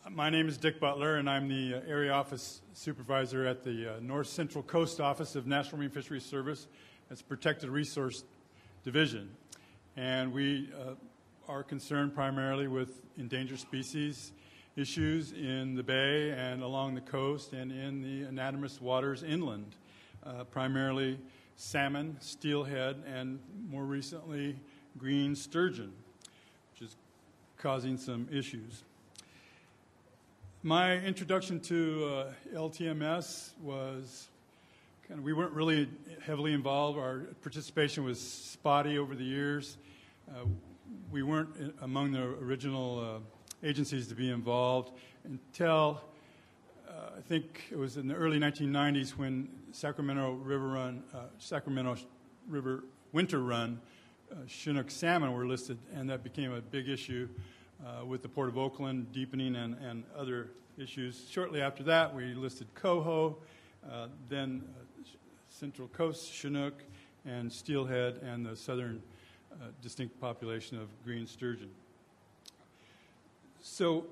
My name is Dick Butler, and I'm the uh, Area Office Supervisor at the uh, North Central Coast Office of National Marine Fisheries Service. That's Protected Resource Division. And we uh, are concerned primarily with endangered species issues in the bay and along the coast and in the anadromous waters inland, uh, primarily salmon, steelhead, and more recently, green sturgeon, which is causing some issues. My introduction to uh, LTMS was kind of, we weren't really heavily involved. Our participation was spotty over the years. Uh, we weren't among the original uh, agencies to be involved until uh, I think it was in the early 1990s when Sacramento River Run, uh, Sacramento River Winter Run, uh, Chinook salmon were listed, and that became a big issue uh, with the Port of Oakland deepening and, and other issues. Shortly after that, we listed coho, uh, then uh, Central Coast Chinook, and steelhead, and the southern distinct population of green sturgeon. So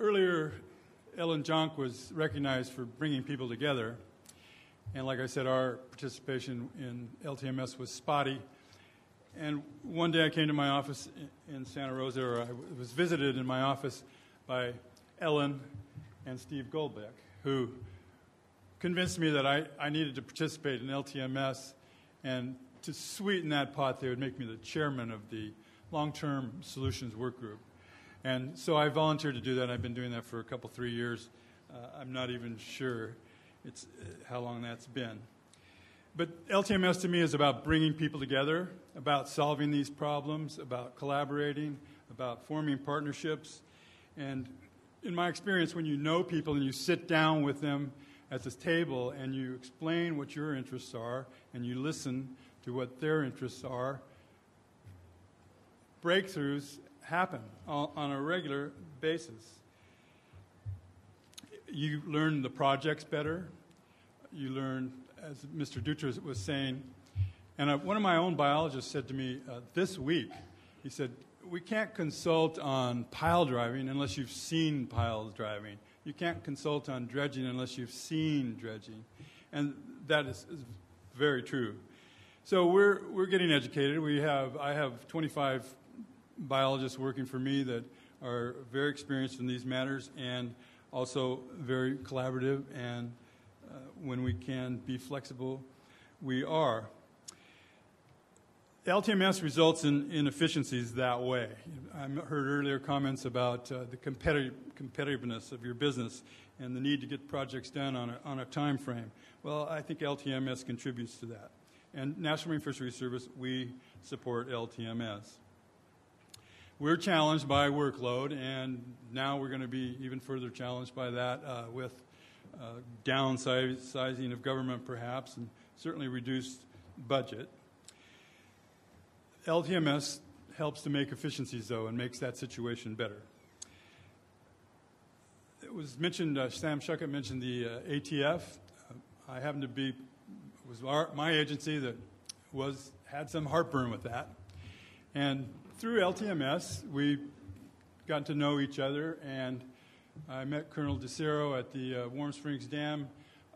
earlier, Ellen Johnck was recognized for bringing people together. And like I said, our participation in LTMS was spotty. And one day I came to my office in Santa Rosa, or I was visited in my office by Ellen and Steve Goldbeck, who convinced me that I, I needed to participate in LTMS. And to sweeten that pot, they would make me the chairman of the long-term solutions work group. And so I volunteered to do that. I've been doing that for a couple, three years. Uh, I'm not even sure it's uh, how long that's been. But LTMS to me is about bringing people together, about solving these problems, about collaborating, about forming partnerships. And in my experience, when you know people and you sit down with them at this table and you explain what your interests are and you listen to what their interests are, breakthroughs happen on a regular basis. You learn the projects better. You learn, as Mr. Dutra was saying, and uh, one of my own biologists said to me uh, this week, he said, We can't consult on pile driving unless you've seen pile driving. You can't consult on dredging unless you've seen dredging. And that is, is very true. So we're, we're getting educated. We have, I have 25 biologists working for me that are very experienced in these matters and also very collaborative. And uh, when we can be flexible, we are. LTMS results in, in efficiencies that way. I heard earlier comments about uh, the competitive, competitiveness of your business and the need to get projects done on a, on a time frame. Well, I think LTMS contributes to that. And National Marine Fisheries Service, we support LTMS. We're challenged by workload, and now we're going to be even further challenged by that uh, with uh, downsizing of government, perhaps, and certainly reduced budget. LTMS helps to make efficiencies, though, and makes that situation better. It was mentioned, uh, Sam Schuchat mentioned the uh, ATF. I happen to be, was our, my agency that was, had some heartburn with that. And through LTMS, we got to know each other, and I met Colonel DiCiro at the uh, Warm Springs Dam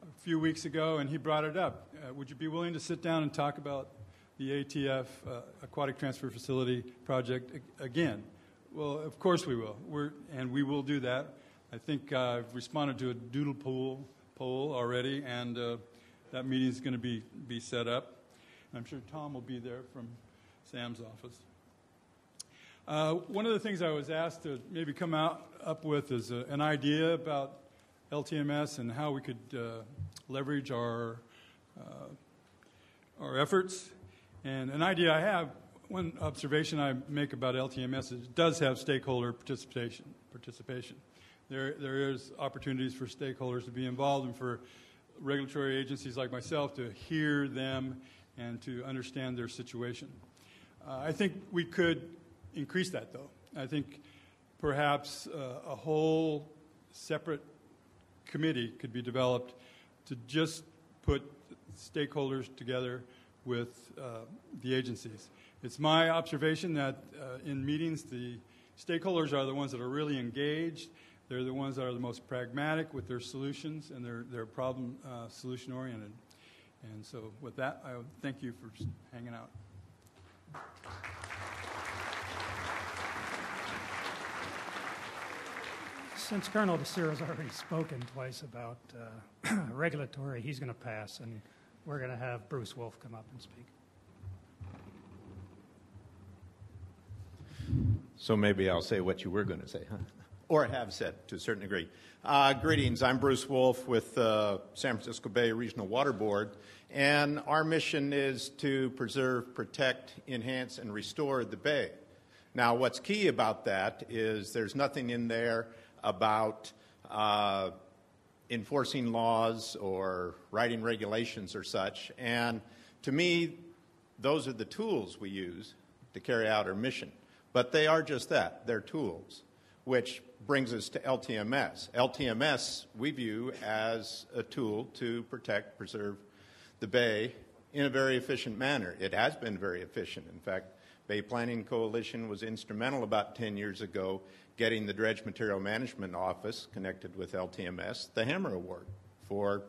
a few weeks ago, and he brought it up. Uh, would you be willing to sit down and talk about the ATF uh, Aquatic Transfer Facility project again? Well, of course we will. We're, and we will do that. I think I've responded to a doodle poll, poll already, and uh, that meeting is going to be, be set up. I'm sure Tom will be there from Sam's office. Uh, one of the things I was asked to maybe come out up with is a, an idea about LTMS and how we could uh, leverage our uh, our efforts. And an idea I have, one observation I make about LTMS is it does have stakeholder participation. Participation. There, there is opportunities for stakeholders to be involved and for regulatory agencies like myself to hear them and to understand their situation. Uh, I think we could increase that, though. I think perhaps uh, a whole separate committee could be developed to just put stakeholders together with uh, the agencies. It's my observation that uh, in meetings, the stakeholders are the ones that are really engaged. They're the ones that are the most pragmatic with their solutions and they're, they're problem uh, solution oriented. And so, with that, I thank you for hanging out. Since Colonel DiCiro has already spoken twice about uh, [clears throat] regulatory, he's going to pass, and we're going to have Bruce Wolfe come up and speak. So maybe I'll say what you were going to say, huh? [laughs] Or have said to a certain degree. Uh, greetings. I'm Bruce Wolfe with the uh, San Francisco Bay Regional Water Board, and our mission is to preserve, protect, enhance, and restore the bay. Now, what's key about that is there's nothing in there about uh, enforcing laws or writing regulations or such. And to me, those are the tools we use to carry out our mission. But they are just that, they're tools, which brings us to LTMS. LTMS we view as a tool to protect, preserve the bay in a very efficient manner. It has been very efficient. In fact, Bay Planning Coalition was instrumental about 10 years ago getting the Dredge Material Management Office, connected with LTMS, the Hammer Award for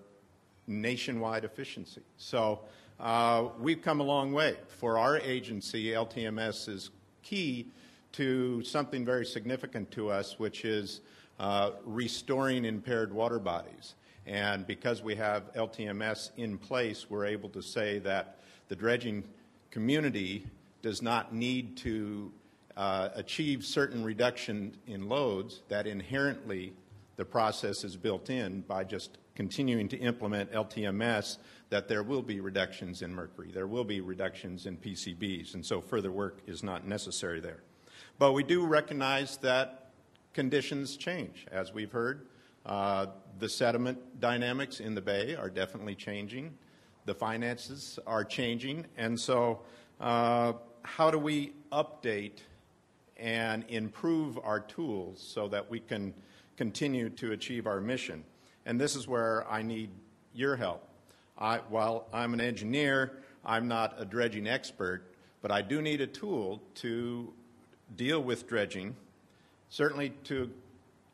nationwide efficiency. So uh, we've come a long way. For our agency, LTMS is key to something very significant to us, which is uh, restoring impaired water bodies. And because we have LTMS in place, we're able to say that the dredging community does not need to uh, achieve certain reduction in loads that inherently the process is built in by just continuing to implement LTMS that there will be reductions in mercury, there will be reductions in PCBs, and so further work is not necessary there. But we do recognize that conditions change, as we've heard. Uh, the sediment dynamics in the bay are definitely changing. The finances are changing. And so, uh, how do we update and improve our tools so that we can continue to achieve our mission. And this is where I need your help. I, while I'm an engineer, I'm not a dredging expert, but I do need a tool to deal with dredging. Certainly, to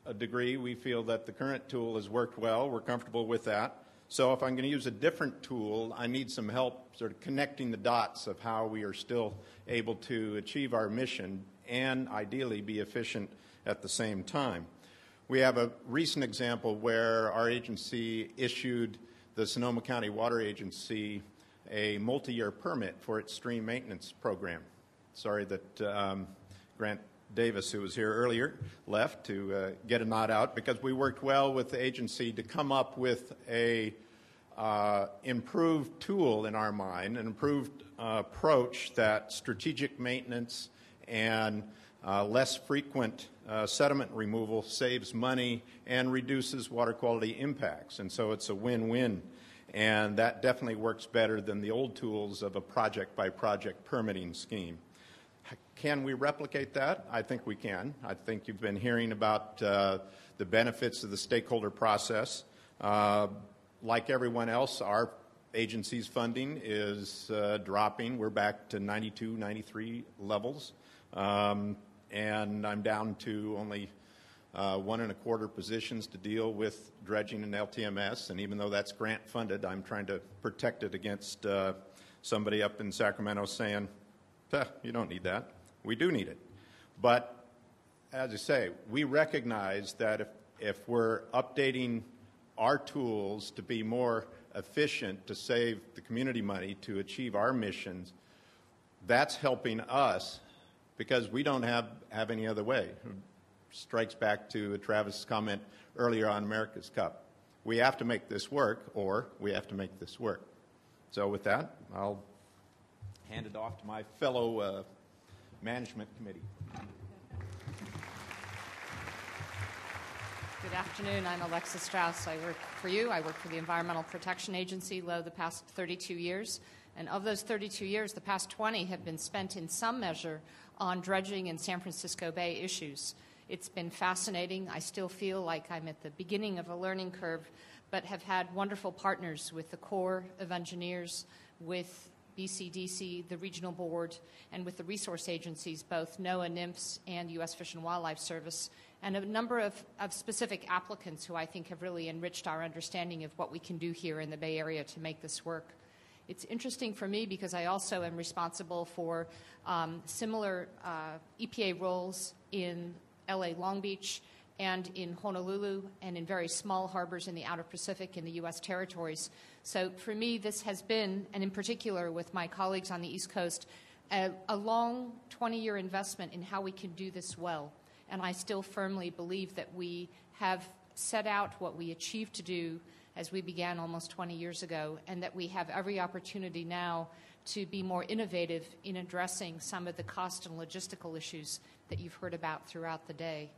a degree, we feel that the current tool has worked well. We're comfortable with that. So, if I'm going to use a different tool, I need some help sort of connecting the dots of how we are still able to achieve our mission and ideally be efficient at the same time. We have a recent example where our agency issued the Sonoma County Water Agency a multi-year permit for its stream maintenance program. Sorry that um, Grant Davis, who was here earlier, left to uh, get a nod out because we worked well with the agency to come up with a uh, improved tool in our mind, an improved uh, approach that strategic maintenance and uh, less frequent uh, sediment removal saves money and reduces water quality impacts. And so it's a win win. And that definitely works better than the old tools of a project by project permitting scheme. Can we replicate that? I think we can. I think you've been hearing about uh, the benefits of the stakeholder process. Uh, like everyone else, our agency's funding is uh, dropping. We're back to 92, 93 levels. Um, and I'm down to only uh, one and a quarter positions to deal with dredging and LTMS. And even though that's grant funded, I'm trying to protect it against uh, somebody up in Sacramento saying, you don't need that. We do need it. But as I say, we recognize that if, if we're updating our tools to be more efficient, to save the community money, to achieve our missions, that's helping us because we don't have, have any other way. It strikes back to Travis' comment earlier on America's Cup. We have to make this work, or we have to make this work. So, with that, I'll hand it off to my fellow uh, management committee. Good afternoon. I'm Alexis Strauss. I work for you. I work for the Environmental Protection Agency, low the past 32 years. And of those 32 years, the past 20 have been spent in some measure on dredging and San Francisco Bay issues. It's been fascinating. I still feel like I'm at the beginning of a learning curve, but have had wonderful partners with the Corps of Engineers, with BCDC, the regional board, and with the resource agencies, both NOAA, NMFS, and U.S. Fish and Wildlife Service, and a number of, of specific applicants who I think have really enriched our understanding of what we can do here in the Bay Area to make this work. It's interesting for me because I also am responsible for um, similar uh, EPA roles in LA Long Beach and in Honolulu and in very small harbors in the outer Pacific in the U.S. territories. So for me, this has been, and in particular with my colleagues on the East Coast, a, a long 20 year investment in how we can do this well. And I still firmly believe that we have set out what we achieved to do as we began almost 20 years ago, and that we have every opportunity now to be more innovative in addressing some of the cost and logistical issues that you've heard about throughout the day.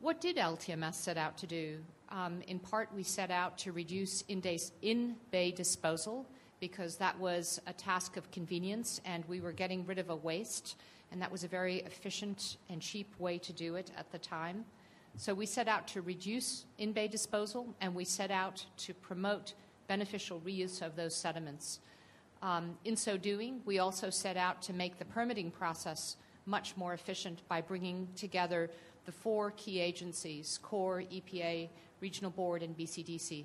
What did LTMS set out to do? Um, in part, we set out to reduce in bay disposal because that was a task of convenience and we were getting rid of a waste, and that was a very efficient and cheap way to do it at the time. So we set out to reduce in bay disposal and we set out to promote beneficial reuse of those sediments. Um, in so doing, we also set out to make the permitting process much more efficient by bringing together the four key agencies Corps, EPA, Regional Board, and BCDC.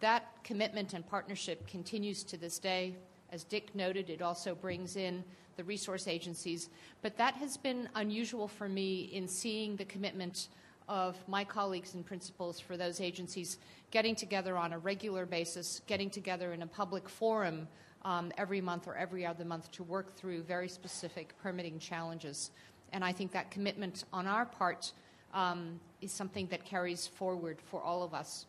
That commitment and partnership continues to this day. As Dick noted, it also brings in the resource agencies. But that has been unusual for me in seeing the commitment of my colleagues and principals for those agencies getting together on a regular basis, getting together in a public forum um, every month or every other month to work through very specific permitting challenges. And I think that commitment on our part um, is something that carries forward for all of us.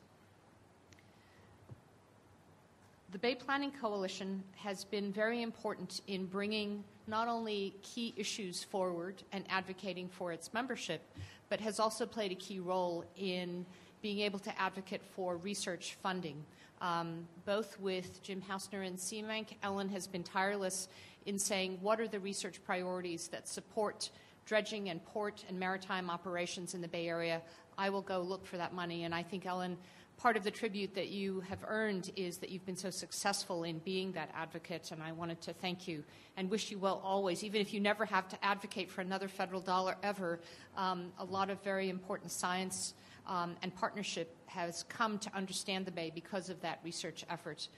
The Bay Planning Coalition has been very important in bringing not only key issues forward and advocating for its membership, but has also played a key role in being able to advocate for research funding. Um, both with Jim Haussener and CMANC, Ellen has been tireless in saying what are the research priorities that support dredging and port and maritime operations in the Bay Area. I will go look for that money, and I think, Ellen, part of the tribute that you have earned is that you've been so successful in being that advocate, and I wanted to thank you and wish you well always, even if you never have to advocate for another federal dollar ever. Um, a lot of very important science um, and partnership has come to understand the Bay because of that research effort.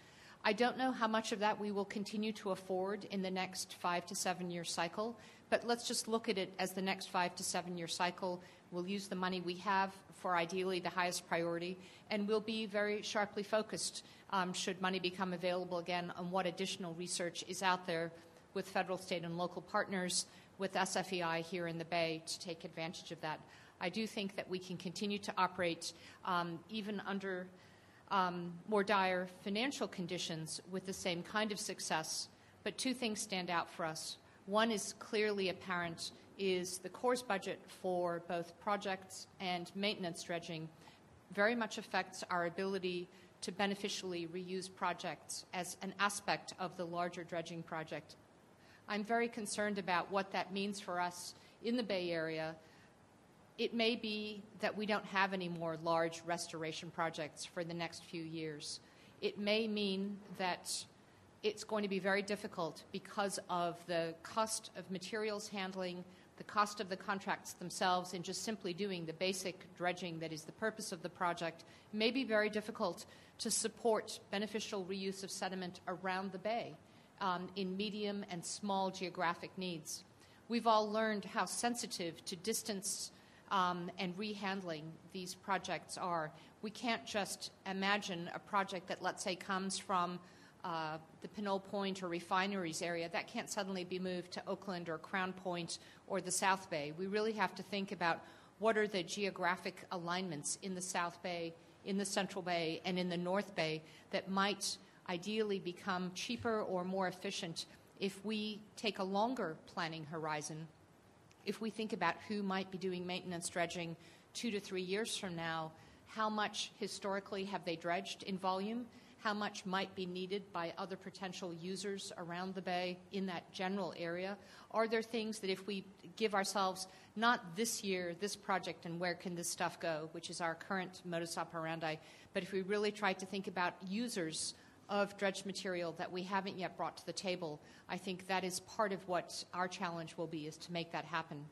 I don't know how much of that we will continue to afford in the next five to seven year cycle, but let's just look at it as the next five to seven year cycle. We'll use the money we have for ideally the highest priority, and we'll be very sharply focused, um, should money become available again, on what additional research is out there with federal, state, and local partners, with SFEI here in the Bay to take advantage of that. I do think that we can continue to operate um, even under um, more dire financial conditions with the same kind of success. But two things stand out for us. One is clearly apparent is the Corps' budget for both projects and maintenance dredging very much affects our ability to beneficially reuse projects as an aspect of the larger dredging project. I'm very concerned about what that means for us in the Bay Area. It may be that we don't have any more large restoration projects for the next few years. It may mean that it's going to be very difficult because of the cost of materials handling, the cost of the contracts themselves, and just simply doing the basic dredging that is the purpose of the project. May be very difficult to support beneficial reuse of sediment around the bay um, in medium and small geographic needs. We've all learned how sensitive to distance um, and rehandling these projects are. We can't just imagine a project that, let's say, comes from uh, the Pinole Point or refineries area. That can't suddenly be moved to Oakland or Crown Point or the South Bay. We really have to think about what are the geographic alignments in the South Bay, in the Central Bay, and in the North Bay that might ideally become cheaper or more efficient if we take a longer planning horizon if we think about who might be doing maintenance dredging two to three years from now, how much historically have they dredged in volume? How much might be needed by other potential users around the bay in that general area? Are there things that if we give ourselves not this year, this project, and where can this stuff go, which is our current modus operandi, but if we really try to think about users of dredged material that we haven't yet brought to the table. I think that is part of what our challenge will be, is to make that happen.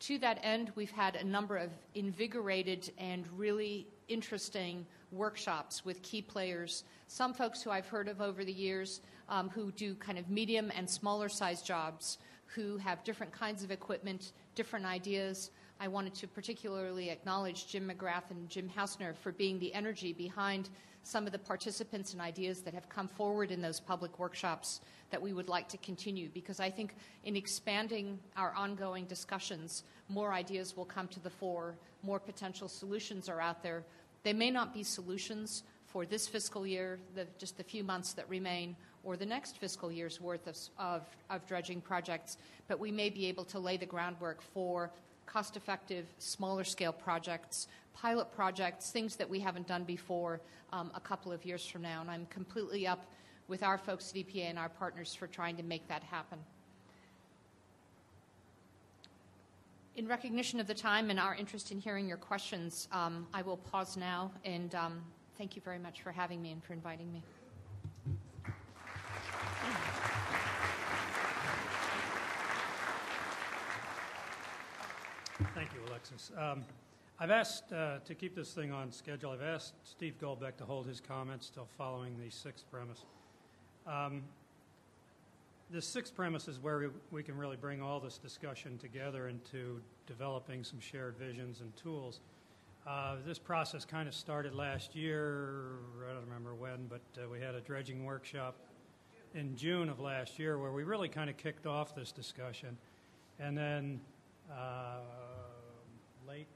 To that end, we've had a number of invigorated and really interesting workshops with key players, some folks who I've heard of over the years um, who do kind of medium and smaller size jobs, who have different kinds of equipment, different ideas. I wanted to particularly acknowledge Jim McGrath and Jim Haussener for being the energy behind some of the participants and ideas that have come forward in those public workshops that we would like to continue because I think in expanding our ongoing discussions, more ideas will come to the fore, more potential solutions are out there. They may not be solutions for this fiscal year, the, just the few months that remain, or the next fiscal year's worth of, of, of dredging projects, but we may be able to lay the groundwork for cost effective, smaller scale projects, pilot projects, things that we haven't done before um, a couple of years from now. And I'm completely up with our folks at EPA and our partners for trying to make that happen. In recognition of the time and our interest in hearing your questions, um, I will pause now and um, thank you very much for having me and for inviting me. Thank you, Alexis. Um, I've asked uh, to keep this thing on schedule. I've asked Steve Goldbeck to hold his comments till following the sixth premise. Um, the sixth premise is where we, we, can really bring all this discussion together into developing some shared visions and tools. Uh, this process kind of started last year. I don't remember when, but uh, we had a dredging workshop in June of last year where we really kind of kicked off this discussion. And then uh, late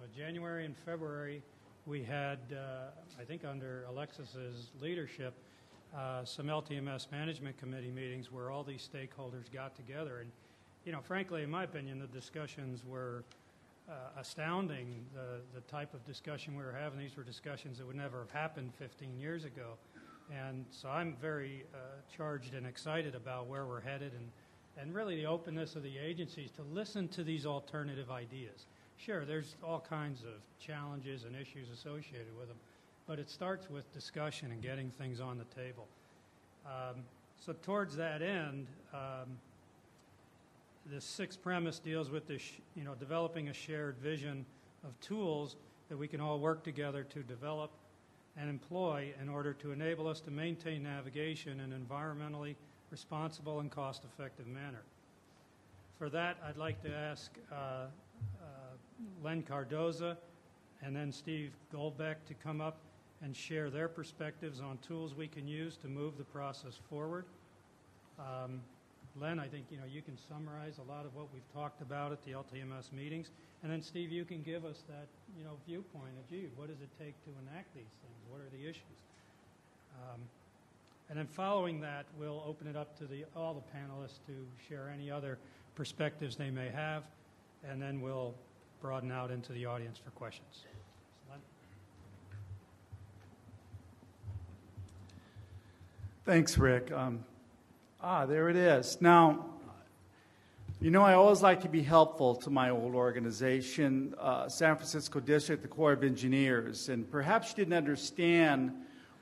uh, January and February, we had, uh, I think under Alexis's leadership, uh, some LTMS management committee meetings where all these stakeholders got together. And, you know, frankly, in my opinion, the discussions were uh, astounding. The, the type of discussion we were having, these were discussions that would never have happened 15 years ago. And so I'm very uh, charged and excited about where we're headed and and really the openness of the agencies to listen to these alternative ideas. Sure, there's all kinds of challenges and issues associated with them, but it starts with discussion and getting things on the table. Um, so, towards that end, um, the sixth premise deals with this, you know, developing a shared vision of tools that we can all work together to develop and employ in order to enable us to maintain navigation in an environmentally responsible and cost-effective manner. For that, I'd like to ask uh, Len Cardoza and then Steve Goldbeck to come up and share their perspectives on tools we can use to move the process forward. Um, Len, I think you know you can summarize a lot of what we've talked about at the LTMS meetings, and then Steve, you can give us that you know viewpoint of gee, what does it take to enact these things? What are the issues? Um, and then following that, we'll open it up to the, all the panelists to share any other perspectives they may have, and then we'll broaden out into the audience for questions. Thanks, Rick. Um, ah, there it is. Now, you know, I always like to be helpful to my old organization, uh, San Francisco District, the Corps of Engineers, and perhaps you didn't understand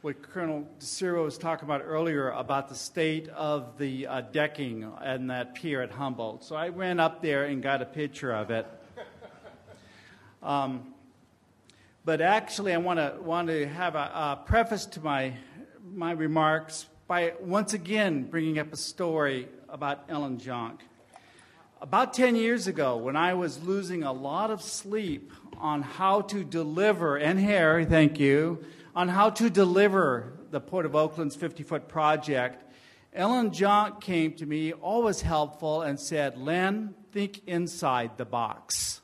what Colonel DiCiro was talking about earlier about the state of the uh, decking and that pier at Humboldt. So I ran up there and got a picture of it. Um, but actually, I want to want to have a, a preface to my my remarks by once again bringing up a story about Ellen Johnck. About 10 years ago, when I was losing a lot of sleep on how to deliver, and Harry, thank you, on how to deliver the Port of Oakland's 50 foot project, Ellen Johnck came to me, always helpful, and said, Len, think inside the box.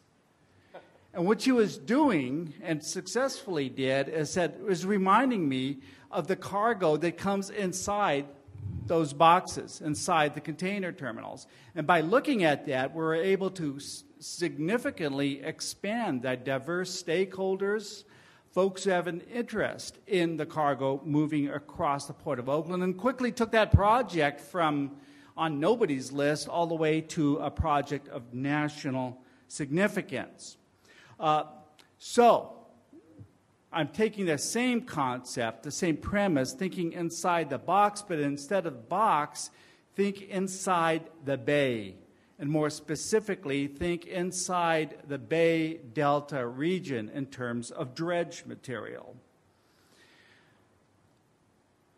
And what she was doing, and successfully did, is that was reminding me of the cargo that comes inside those boxes, inside the container terminals. And by looking at that, we're able to significantly expand that diverse stakeholders, folks who have an interest in the cargo moving across the Port of Oakland, and quickly took that project from on nobody's list all the way to a project of national significance. Uh, so, I'm taking the same concept, the same premise, thinking inside the box, but instead of box, think inside the bay. And more specifically, think inside the Bay Delta region in terms of dredge material.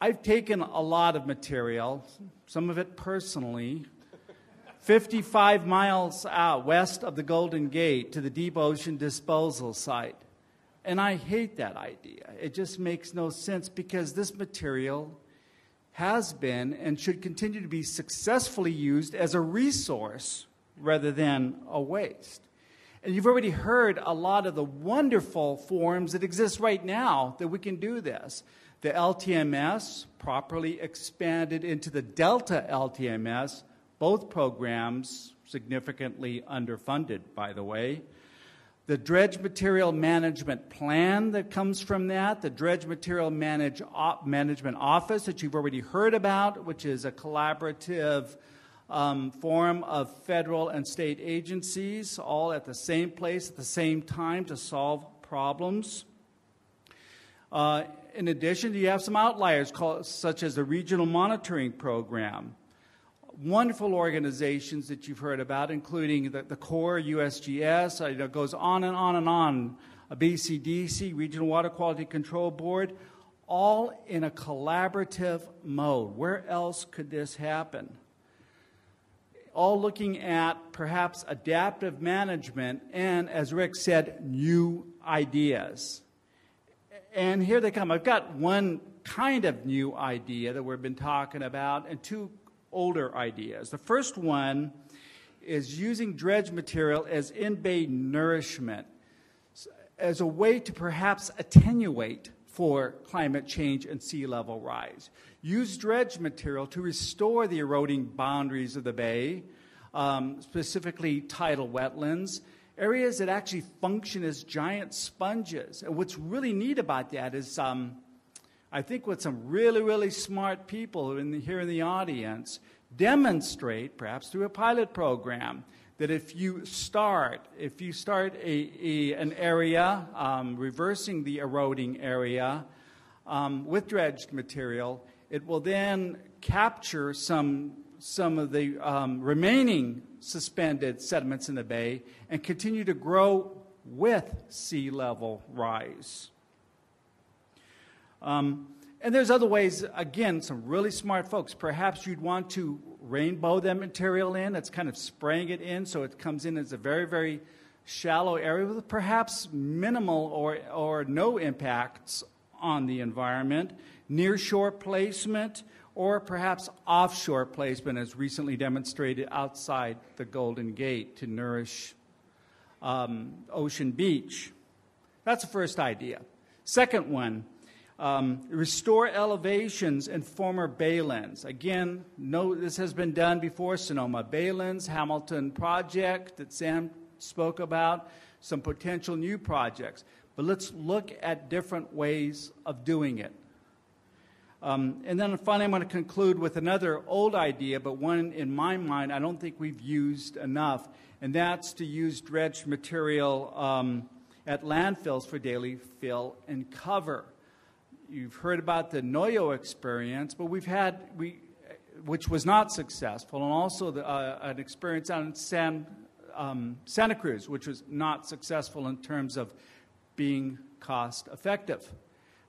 I've taken a lot of material, some of it personally, 55 miles out west of the Golden Gate to the deep ocean disposal site. And I hate that idea. It just makes no sense because this material has been and should continue to be successfully used as a resource rather than a waste. And you've already heard a lot of the wonderful forms that exist right now that we can do this. The LTMS, properly expanded into the Delta LTMS, both programs significantly underfunded, by the way. The dredge material management plan that comes from that, the dredge material manage, op, management office that you've already heard about, which is a collaborative um, forum of federal and state agencies, all at the same place at the same time to solve problems. Uh, in addition, you have some outliers, called, such as the Regional Monitoring Program wonderful organizations that you've heard about, including the, the Corps, USGS, it goes on and on and on, a BCDC, Regional Water Quality Control Board, all in a collaborative mode. Where else could this happen? All looking at perhaps adaptive management and, as Rick said, new ideas. And here they come. I've got one kind of new idea that we've been talking about, and two older ideas. The first one is using dredge material as in bay nourishment as a way to perhaps attenuate for climate change and sea level rise. Use dredge material to restore the eroding boundaries of the bay, um, specifically tidal wetlands, areas that actually function as giant sponges. And what's really neat about that is um, I think what some really, really smart people in the, here in the audience demonstrate, perhaps through a pilot program, that if you start, if you start a, a an area, um, reversing the eroding area um, with dredged material, it will then capture some, some of the um, remaining suspended sediments in the bay and continue to grow with sea level rise. Um, and there's other ways, again, some really smart folks. Perhaps you'd want to rainbow that material in. That's kind of spraying it in so it comes in as a very, very shallow area with perhaps minimal or, or no impacts on the environment, Nearshore placement, or perhaps offshore placement, as recently demonstrated outside the Golden Gate to nourish um, Ocean Beach. That's the first idea. Second one, um, restore elevations in former baylands. Again, no, this has been done before Sonoma Baylands, Hamilton project that Sam spoke about, some potential new projects. But let's look at different ways of doing it. Um, and then finally, I'm going to conclude with another old idea, but one in my mind I don't think we've used enough, and that's to use dredged material um, at landfills for daily fill and cover. You've heard about the Noyo experience, but we've had, we, which was not successful, and also the, uh, an experience out in San, um, Santa Cruz, which was not successful in terms of being cost effective.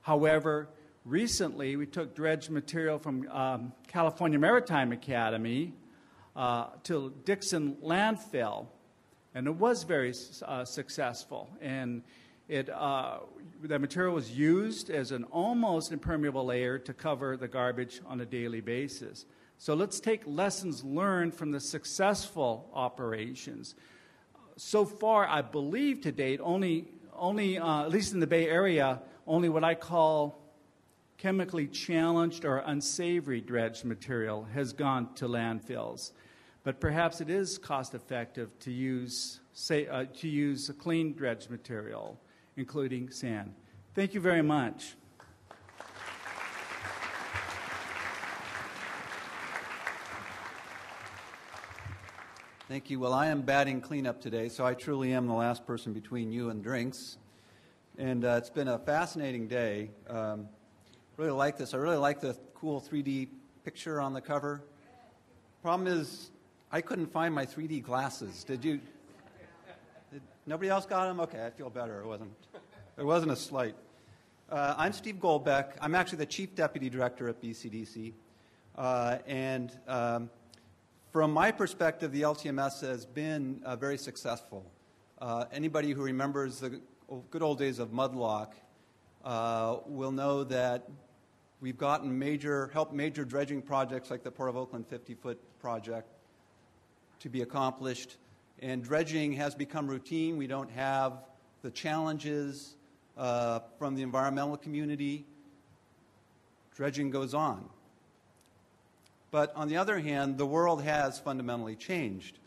However, recently we took dredged material from um, California Maritime Academy uh, to Dixon landfill, and it was very uh, successful. And it, uh, the material was used as an almost impermeable layer to cover the garbage on a daily basis. So let's take lessons learned from the successful operations. So far, I believe to date, only only, uh, at least in the Bay Area, only what I call chemically challenged or unsavory dredged material has gone to landfills. But perhaps it is cost effective to use, say, uh, to use a clean dredged material, including sand. Thank you very much. Thank you. Well, I am batting cleanup today, so I truly am the last person between you and drinks. And uh, it's been a fascinating day. Um, really like this. I really like the cool 3D picture on the cover. Problem is, I couldn't find my 3D glasses. Did you? Did, nobody else got them? Okay, I feel better. It wasn't. It wasn't a slight. Uh, I'm Steve Goldbeck. I'm actually the chief deputy director at BCDC, uh, and um, from my perspective, the LTMS has been uh, very successful. Uh, anybody who remembers the good old days of Mudlock uh, will know that we've gotten major, helped major dredging projects like the Port of Oakland 50 foot project to be accomplished. And dredging has become routine. We don't have the challenges uh, from the environmental community. Dredging goes on. But on the other hand, the world has fundamentally changed.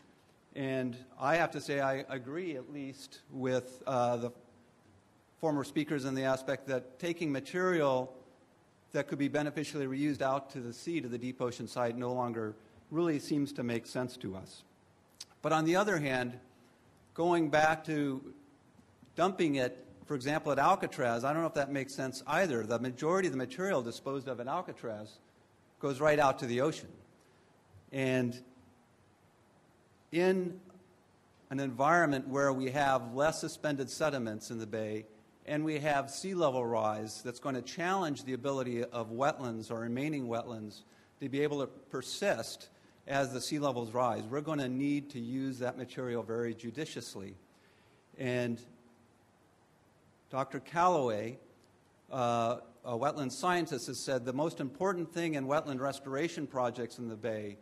And I have to say, I agree at least with uh, the former speakers in the aspect that taking material that could be beneficially reused out to the sea, to the deep ocean site, no longer really seems to make sense to us. But on the other hand, going back to dumping it, for example, at Alcatraz, I don't know if that makes sense either. The majority of the material disposed of at Alcatraz goes right out to the ocean. And in an environment where we have less suspended sediments in the bay and we have sea level rise that's going to challenge the ability of wetlands or remaining wetlands to be able to persist as the sea levels rise, we're going to need to use that material very judiciously. And Dr. Callaway, uh, a wetland scientist has said the most important thing in wetland restoration projects in the Bay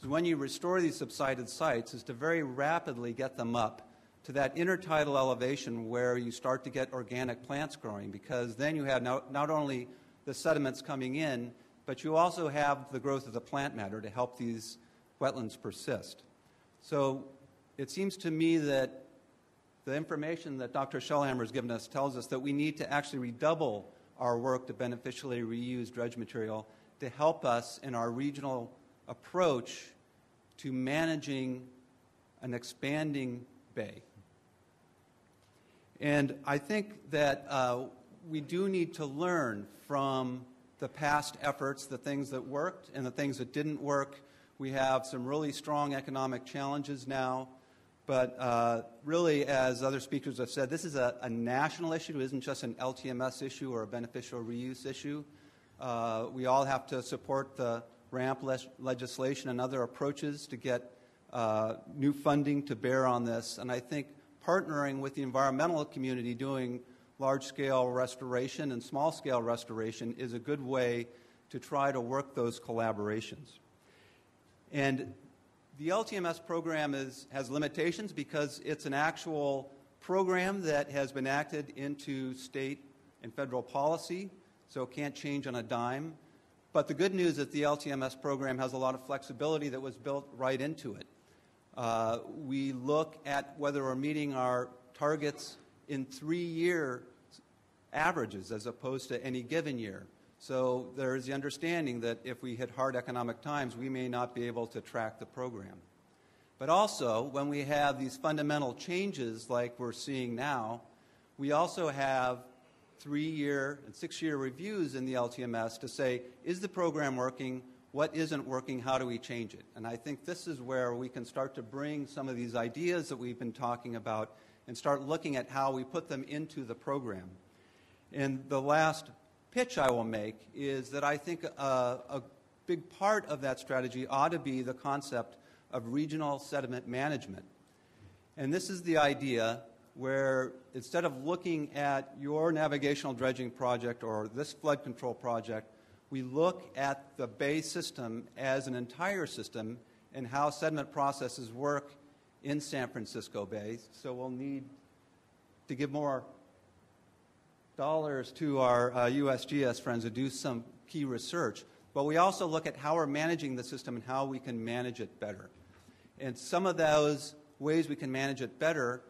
is when you restore these subsided sites is to very rapidly get them up to that intertidal elevation where you start to get organic plants growing because then you have not, not only the sediments coming in, but you also have the growth of the plant matter to help these wetlands persist. So it seems to me that the information that Dr. Schoellhamer has given us tells us that we need to actually redouble our work to beneficially reuse dredge material to help us in our regional approach to managing an expanding bay. And I think that uh, we do need to learn from the past efforts, the things that worked and the things that didn't work. We have some really strong economic challenges now. But uh, really, as other speakers have said, this is a, a, national issue. It isn't just an LTMS issue or a beneficial reuse issue. Uh, we all have to support the RAMP le- legislation and other approaches to get uh, new funding to bear on this. And I think partnering with the environmental community doing large scale restoration and small scale restoration is a good way to try to work those collaborations. And the LTMS program is, has limitations because it's an actual program that has been acted into state and federal policy, so it can't change on a dime. But the good news is the LTMS program has a lot of flexibility that was built right into it. Uh, we look at whether we're meeting our targets in three year averages as opposed to any given year. So there is the understanding that if we hit hard economic times, we may not be able to track the program. But also, when we have these fundamental changes like we're seeing now, we also have three year and six year reviews in the LTMS to say, is the program working? What isn't working? How do we change it? And I think this is where we can start to bring some of these ideas that we've been talking about and start looking at how we put them into the program. And the last pitch I will make is that I think a, a big part of that strategy ought to be the concept of regional sediment management. And this is the idea where instead of looking at your navigational dredging project or this flood control project, we look at the bay system as an entire system and how sediment processes work in San Francisco Bay. So we'll need to give more dollars to our uh, USGS friends to do some key research, but we also look at how we're managing the system and how we can manage it better. And some of those ways we can manage it better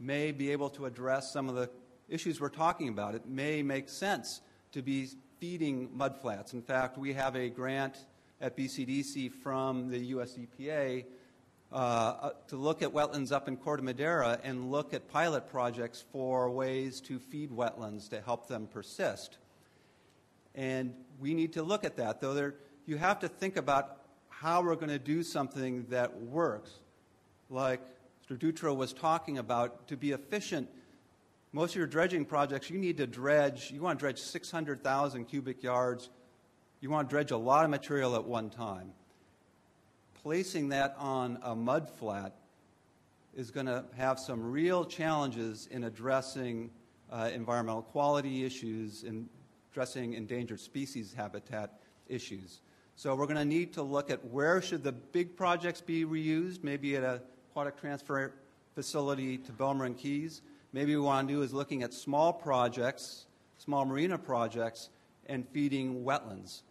may be able to address some of the issues we're talking about. It may make sense to be feeding mudflats. In fact, we have a grant at BCDC from the US EPA uh, uh, to look at wetlands up in Corte Madera and look at pilot projects for ways to feed wetlands to help them persist. And we need to look at that, though there, you have to think about how we're going to do something that works. Like Mr. Dutra was talking about, to be efficient, most of your dredging projects, you need to dredge, you want to dredge 600,000 cubic yards. You want to dredge a lot of material at one time placing that on a mud flat is going to have some real challenges in addressing uh, environmental quality issues and addressing endangered species habitat issues. So we're going to need to look at where should the big projects be reused, maybe at a aquatic transfer facility to Bel Marin Keys. Maybe we want to do is looking at small projects, small marina projects, and feeding wetlands.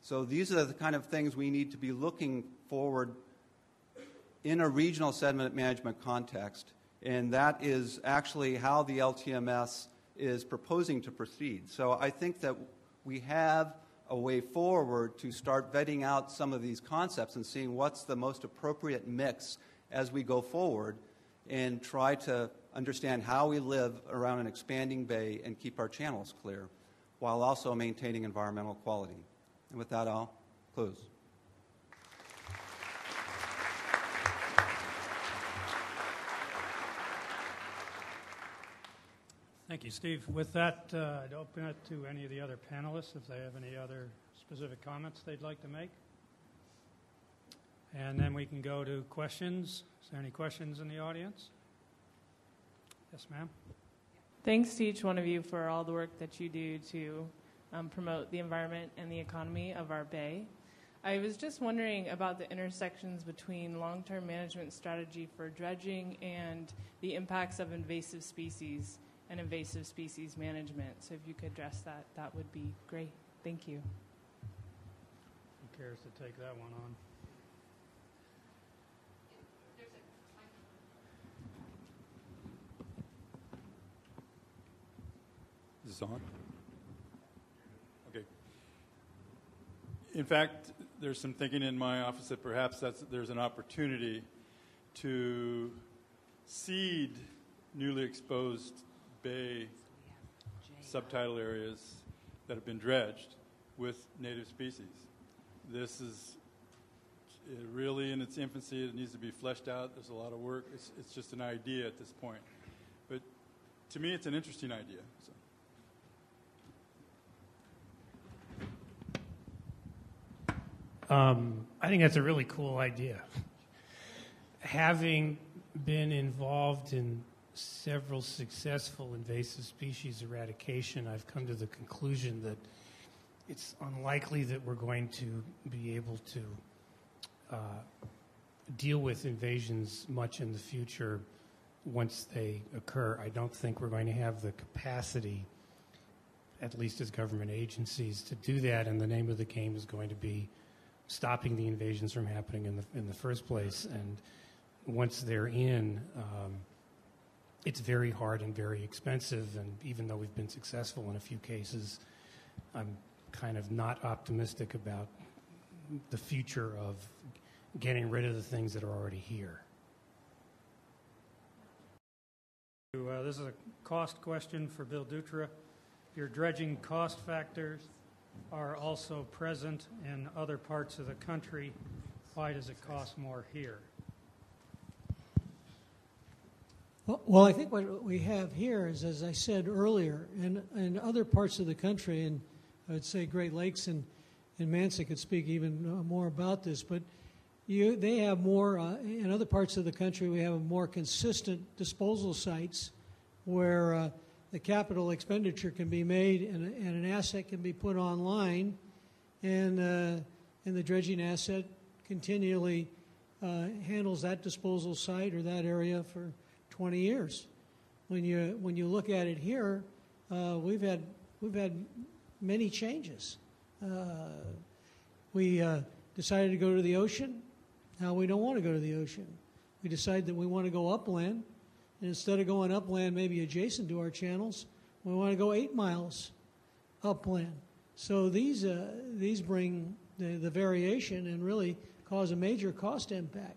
So these are the kind of things we need to be looking forward in a regional sediment management context. And that is actually how the LTMS is proposing to proceed. So I think that we have a way forward to start vetting out some of these concepts and seeing what's the most appropriate mix as we go forward and try to understand how we live around an expanding bay and keep our channels clear while also maintaining environmental quality. And with that, I'll close. Thank you, Steve. With that, uh, I'd open it to any of the other panelists if they have any other specific comments they'd like to make. And then we can go to questions. Is there any questions in the audience? Yes, ma'am. Thanks to each one of you for all the work that you do to um, promote the environment and the economy of our bay. I was just wondering about the intersections between long term management strategy for dredging and the impacts of invasive species and invasive species management. So if you could address that, that would be great. Thank you. Who cares to take that one on? Is this on? Okay. In fact, there's some thinking in my office that perhaps that's, there's an opportunity to seed newly exposed bay subtidal areas that have been dredged with native species. This is really in its infancy. It needs to be fleshed out. There's a lot of work. It's, it's just an idea at this point. But to me, it's an interesting idea. So. Um, I think that's a really cool idea. Having been involved in several successful invasive species eradication, I've come to the conclusion that it's unlikely that we're going to be able to uh, deal with invasions much in the future once they occur. I don't think we're going to have the capacity, at least as government agencies, to do that, and the name of the game is going to be stopping the invasions from happening in the, in the first place. And once they're in, um, it's very hard and very expensive. And even though we've been successful in a few cases, I'm kind of not optimistic about the future of getting rid of the things that are already here. Uh, this is a cost question for Bill Dutra. Your dredging cost factors are also present in other parts of the country. Why does it cost more here? Well- I think what we have here is, as I said earlier, in, in other parts of the country, and I would say Great Lakes and, and Manson could speak even uh, more about this, but you, they have more, uh, in other parts of the country, we have more consistent disposal sites where uh, the capital expenditure can be made and, and an asset can be put online, and, uh, and the dredging asset continually uh, handles that disposal site or that area for 20 years. When you when you look at it here, uh, we've had we've had many changes. Uh, we uh, decided to go to the ocean. Now we don't want to go to the ocean. We decide that we want to go upland, and instead of going upland, maybe adjacent to our channels, we want to go eight miles upland. So these uh, these bring the, the variation and really cause a major cost impact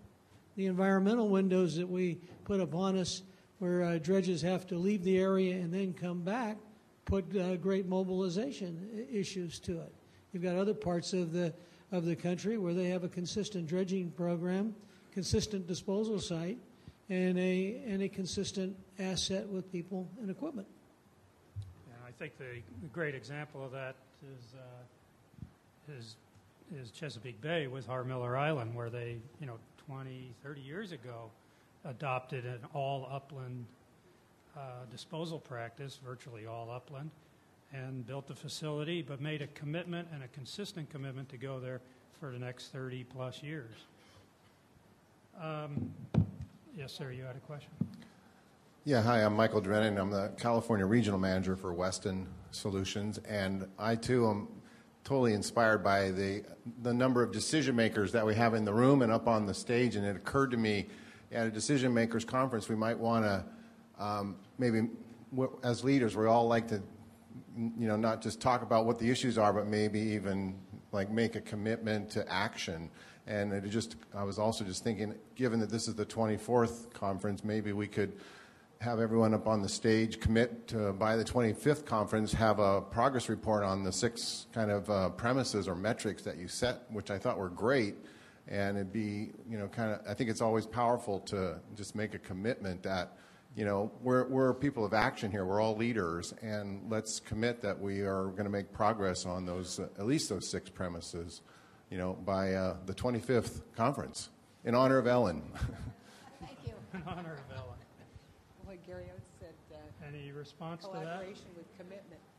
the environmental windows that we put upon us where uh, dredges have to leave the area and then come back put uh, great mobilization issues to it. You've got other parts of the of the country where they have a consistent dredging program, consistent disposal site, and a and a consistent asset with people and equipment. And I think the, the great example of that is, uh, is, is Chesapeake Bay with Hart-Miller Island, where they, you know, 20, 30 years ago adopted an all upland uh, disposal practice, virtually all upland, and built the facility, but made a commitment and a consistent commitment to go there for the next 30 plus years. Um, yes, sir, you had a question? Yeah, hi, I'm Michael Drennan. I'm the California Regional Manager for Weston Solutions, and I too am totally inspired by the the number of decision makers that we have in the room and up on the stage. And it occurred to me at a decision makers conference, we might want to um, maybe, as leaders, we all like to, you know, not just talk about what the issues are, but maybe even like make a commitment to action. And it just, I was also just thinking, given that this is the 24th conference, maybe we could have everyone up on the stage commit to, by the 25th conference, have a progress report on the six kind of uh, premises or metrics that you set, which I thought were great. And it'd be, you know, kind of, I think it's always powerful to just make a commitment that, you know, we're, we're people of action here. We're all leaders. And let's commit that we are going to make progress on those, uh, at least those six premises, you know, by uh, the 25th conference in honor of Ellen. Thank you. [laughs] In honor of Ellen. Like Gary Oates said, uh, Any response to that? collaboration with commitment. [laughs]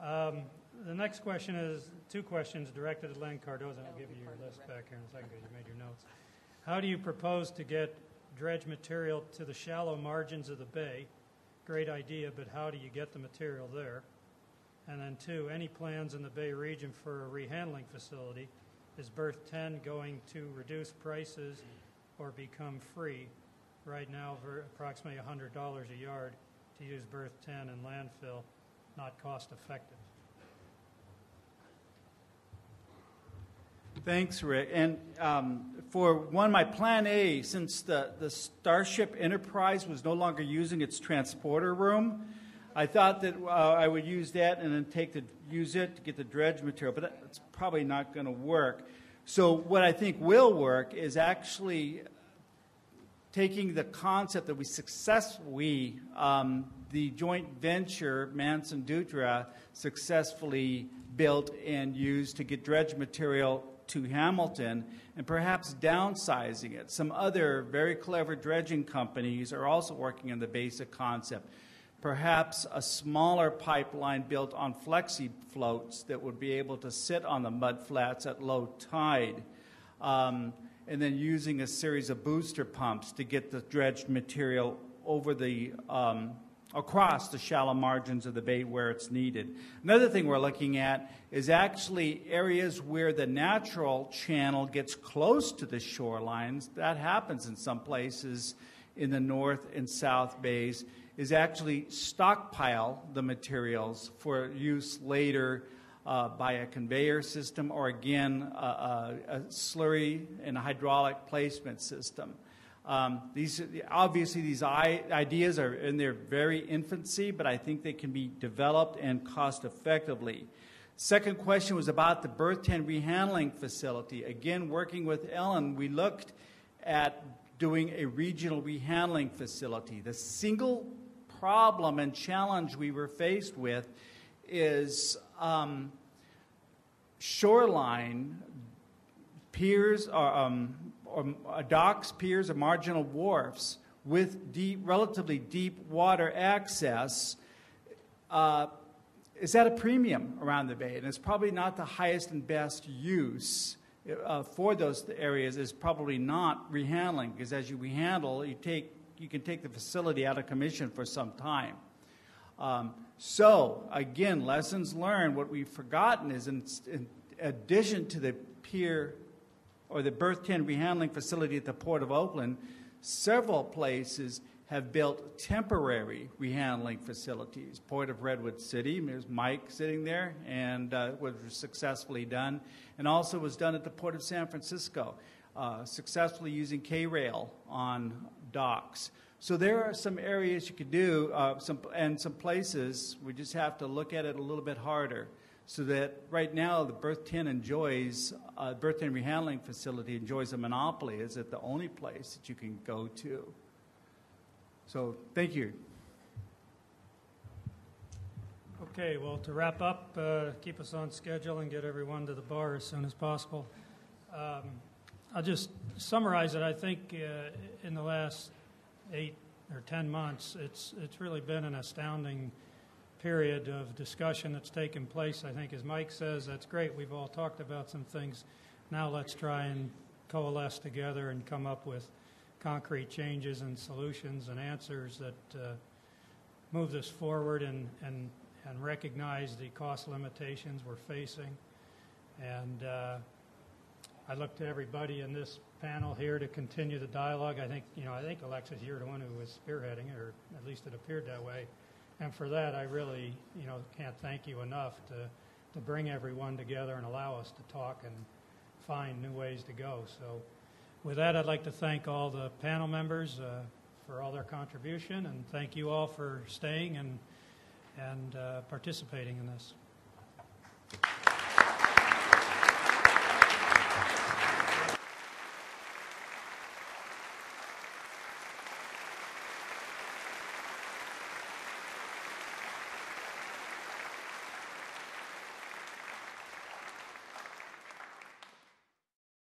Um, The next question is, two questions directed at Len Cardoza. I'll give you your list back here in a second because you made your notes. How do you propose to get dredge material to the shallow margins of the bay? Great idea, but how do you get the material there? And then two, any plans in the Bay region for a rehandling facility? Is Berth 10 going to reduce prices or become free? Right now, for approximately $100 a yard to use Berth 10 and landfill, not cost effective. Thanks, Rick. And um, for one, my plan A, since the, the Starship Enterprise was no longer using its transporter room, I thought that uh, I would use that and then take the use it to get the dredge material, but that's probably not going to work. So what I think will work is actually taking the concept that we successfully, um, the joint venture Manson Dutra successfully built and used to get dredge material to Hamilton and perhaps downsizing it. Some other very clever dredging companies are also working on the basic concept. Perhaps a smaller pipeline built on flexi floats that would be able to sit on the mud flats at low tide. Um, and then using a series of booster pumps to get the dredged material over the um, across the shallow margins of the bay where it's needed. Another thing we're looking at is actually areas where the natural channel gets close to the shorelines. That happens in some places in the north and south bays. Is actually stockpile the materials for use later uh, by a conveyor system or again a, a, a slurry and hydraulic placement system. Um, these obviously these ideas are in their very infancy, but I think they can be developed and cost effectively. Second question was about the Berth 10 rehandling facility. Again, working with Ellen, we looked at doing a regional rehandling facility. The single problem and challenge we were faced with is um, shoreline piers or um, or uh, docks, piers, or marginal wharfs with deep, relatively deep water access uh, is at a premium around the bay, and it's probably not the highest and best use uh, for those areas. Is probably not rehandling because as you rehandle, you take you can take the facility out of commission for some time. Um, so again, lessons learned. What we've forgotten is in, in addition to the pier or the Berth 10 rehandling facility at the Port of Oakland, several places have built temporary rehandling facilities. Port of Redwood City, there's Mike sitting there, and uh, was successfully done, and also was done at the Port of San Francisco, uh, successfully using K-rail on docks. So there are some areas you could do, uh, some, and some places we just have to look at it a little bit harder so that right now the Berth 10 enjoys, uh, Berth 10 rehandling facility enjoys a monopoly. Is it the only place that you can go to? So thank you. Okay, well, to wrap up, uh, keep us on schedule and get everyone to the bar as soon as possible. Um, I'll just summarize it. I think uh, in the last eight or ten months, it's it's really been an astounding period of discussion that's taken place. I think, as Mike says, that's great. We've all talked about some things. Now let's try and coalesce together and come up with concrete changes and solutions and answers that uh, move this forward and, and, and recognize the cost limitations we're facing. And uh, I look to everybody in this panel here to continue the dialogue. I think, you know, I think Alexis, you're the one who was spearheading it, or at least it appeared that way. And for that, I really, you know, can't thank you enough to, to bring everyone together and allow us to talk and find new ways to go. So with that, I'd like to thank all the panel members uh, for all their contribution and thank you all for staying and, and uh, participating in this.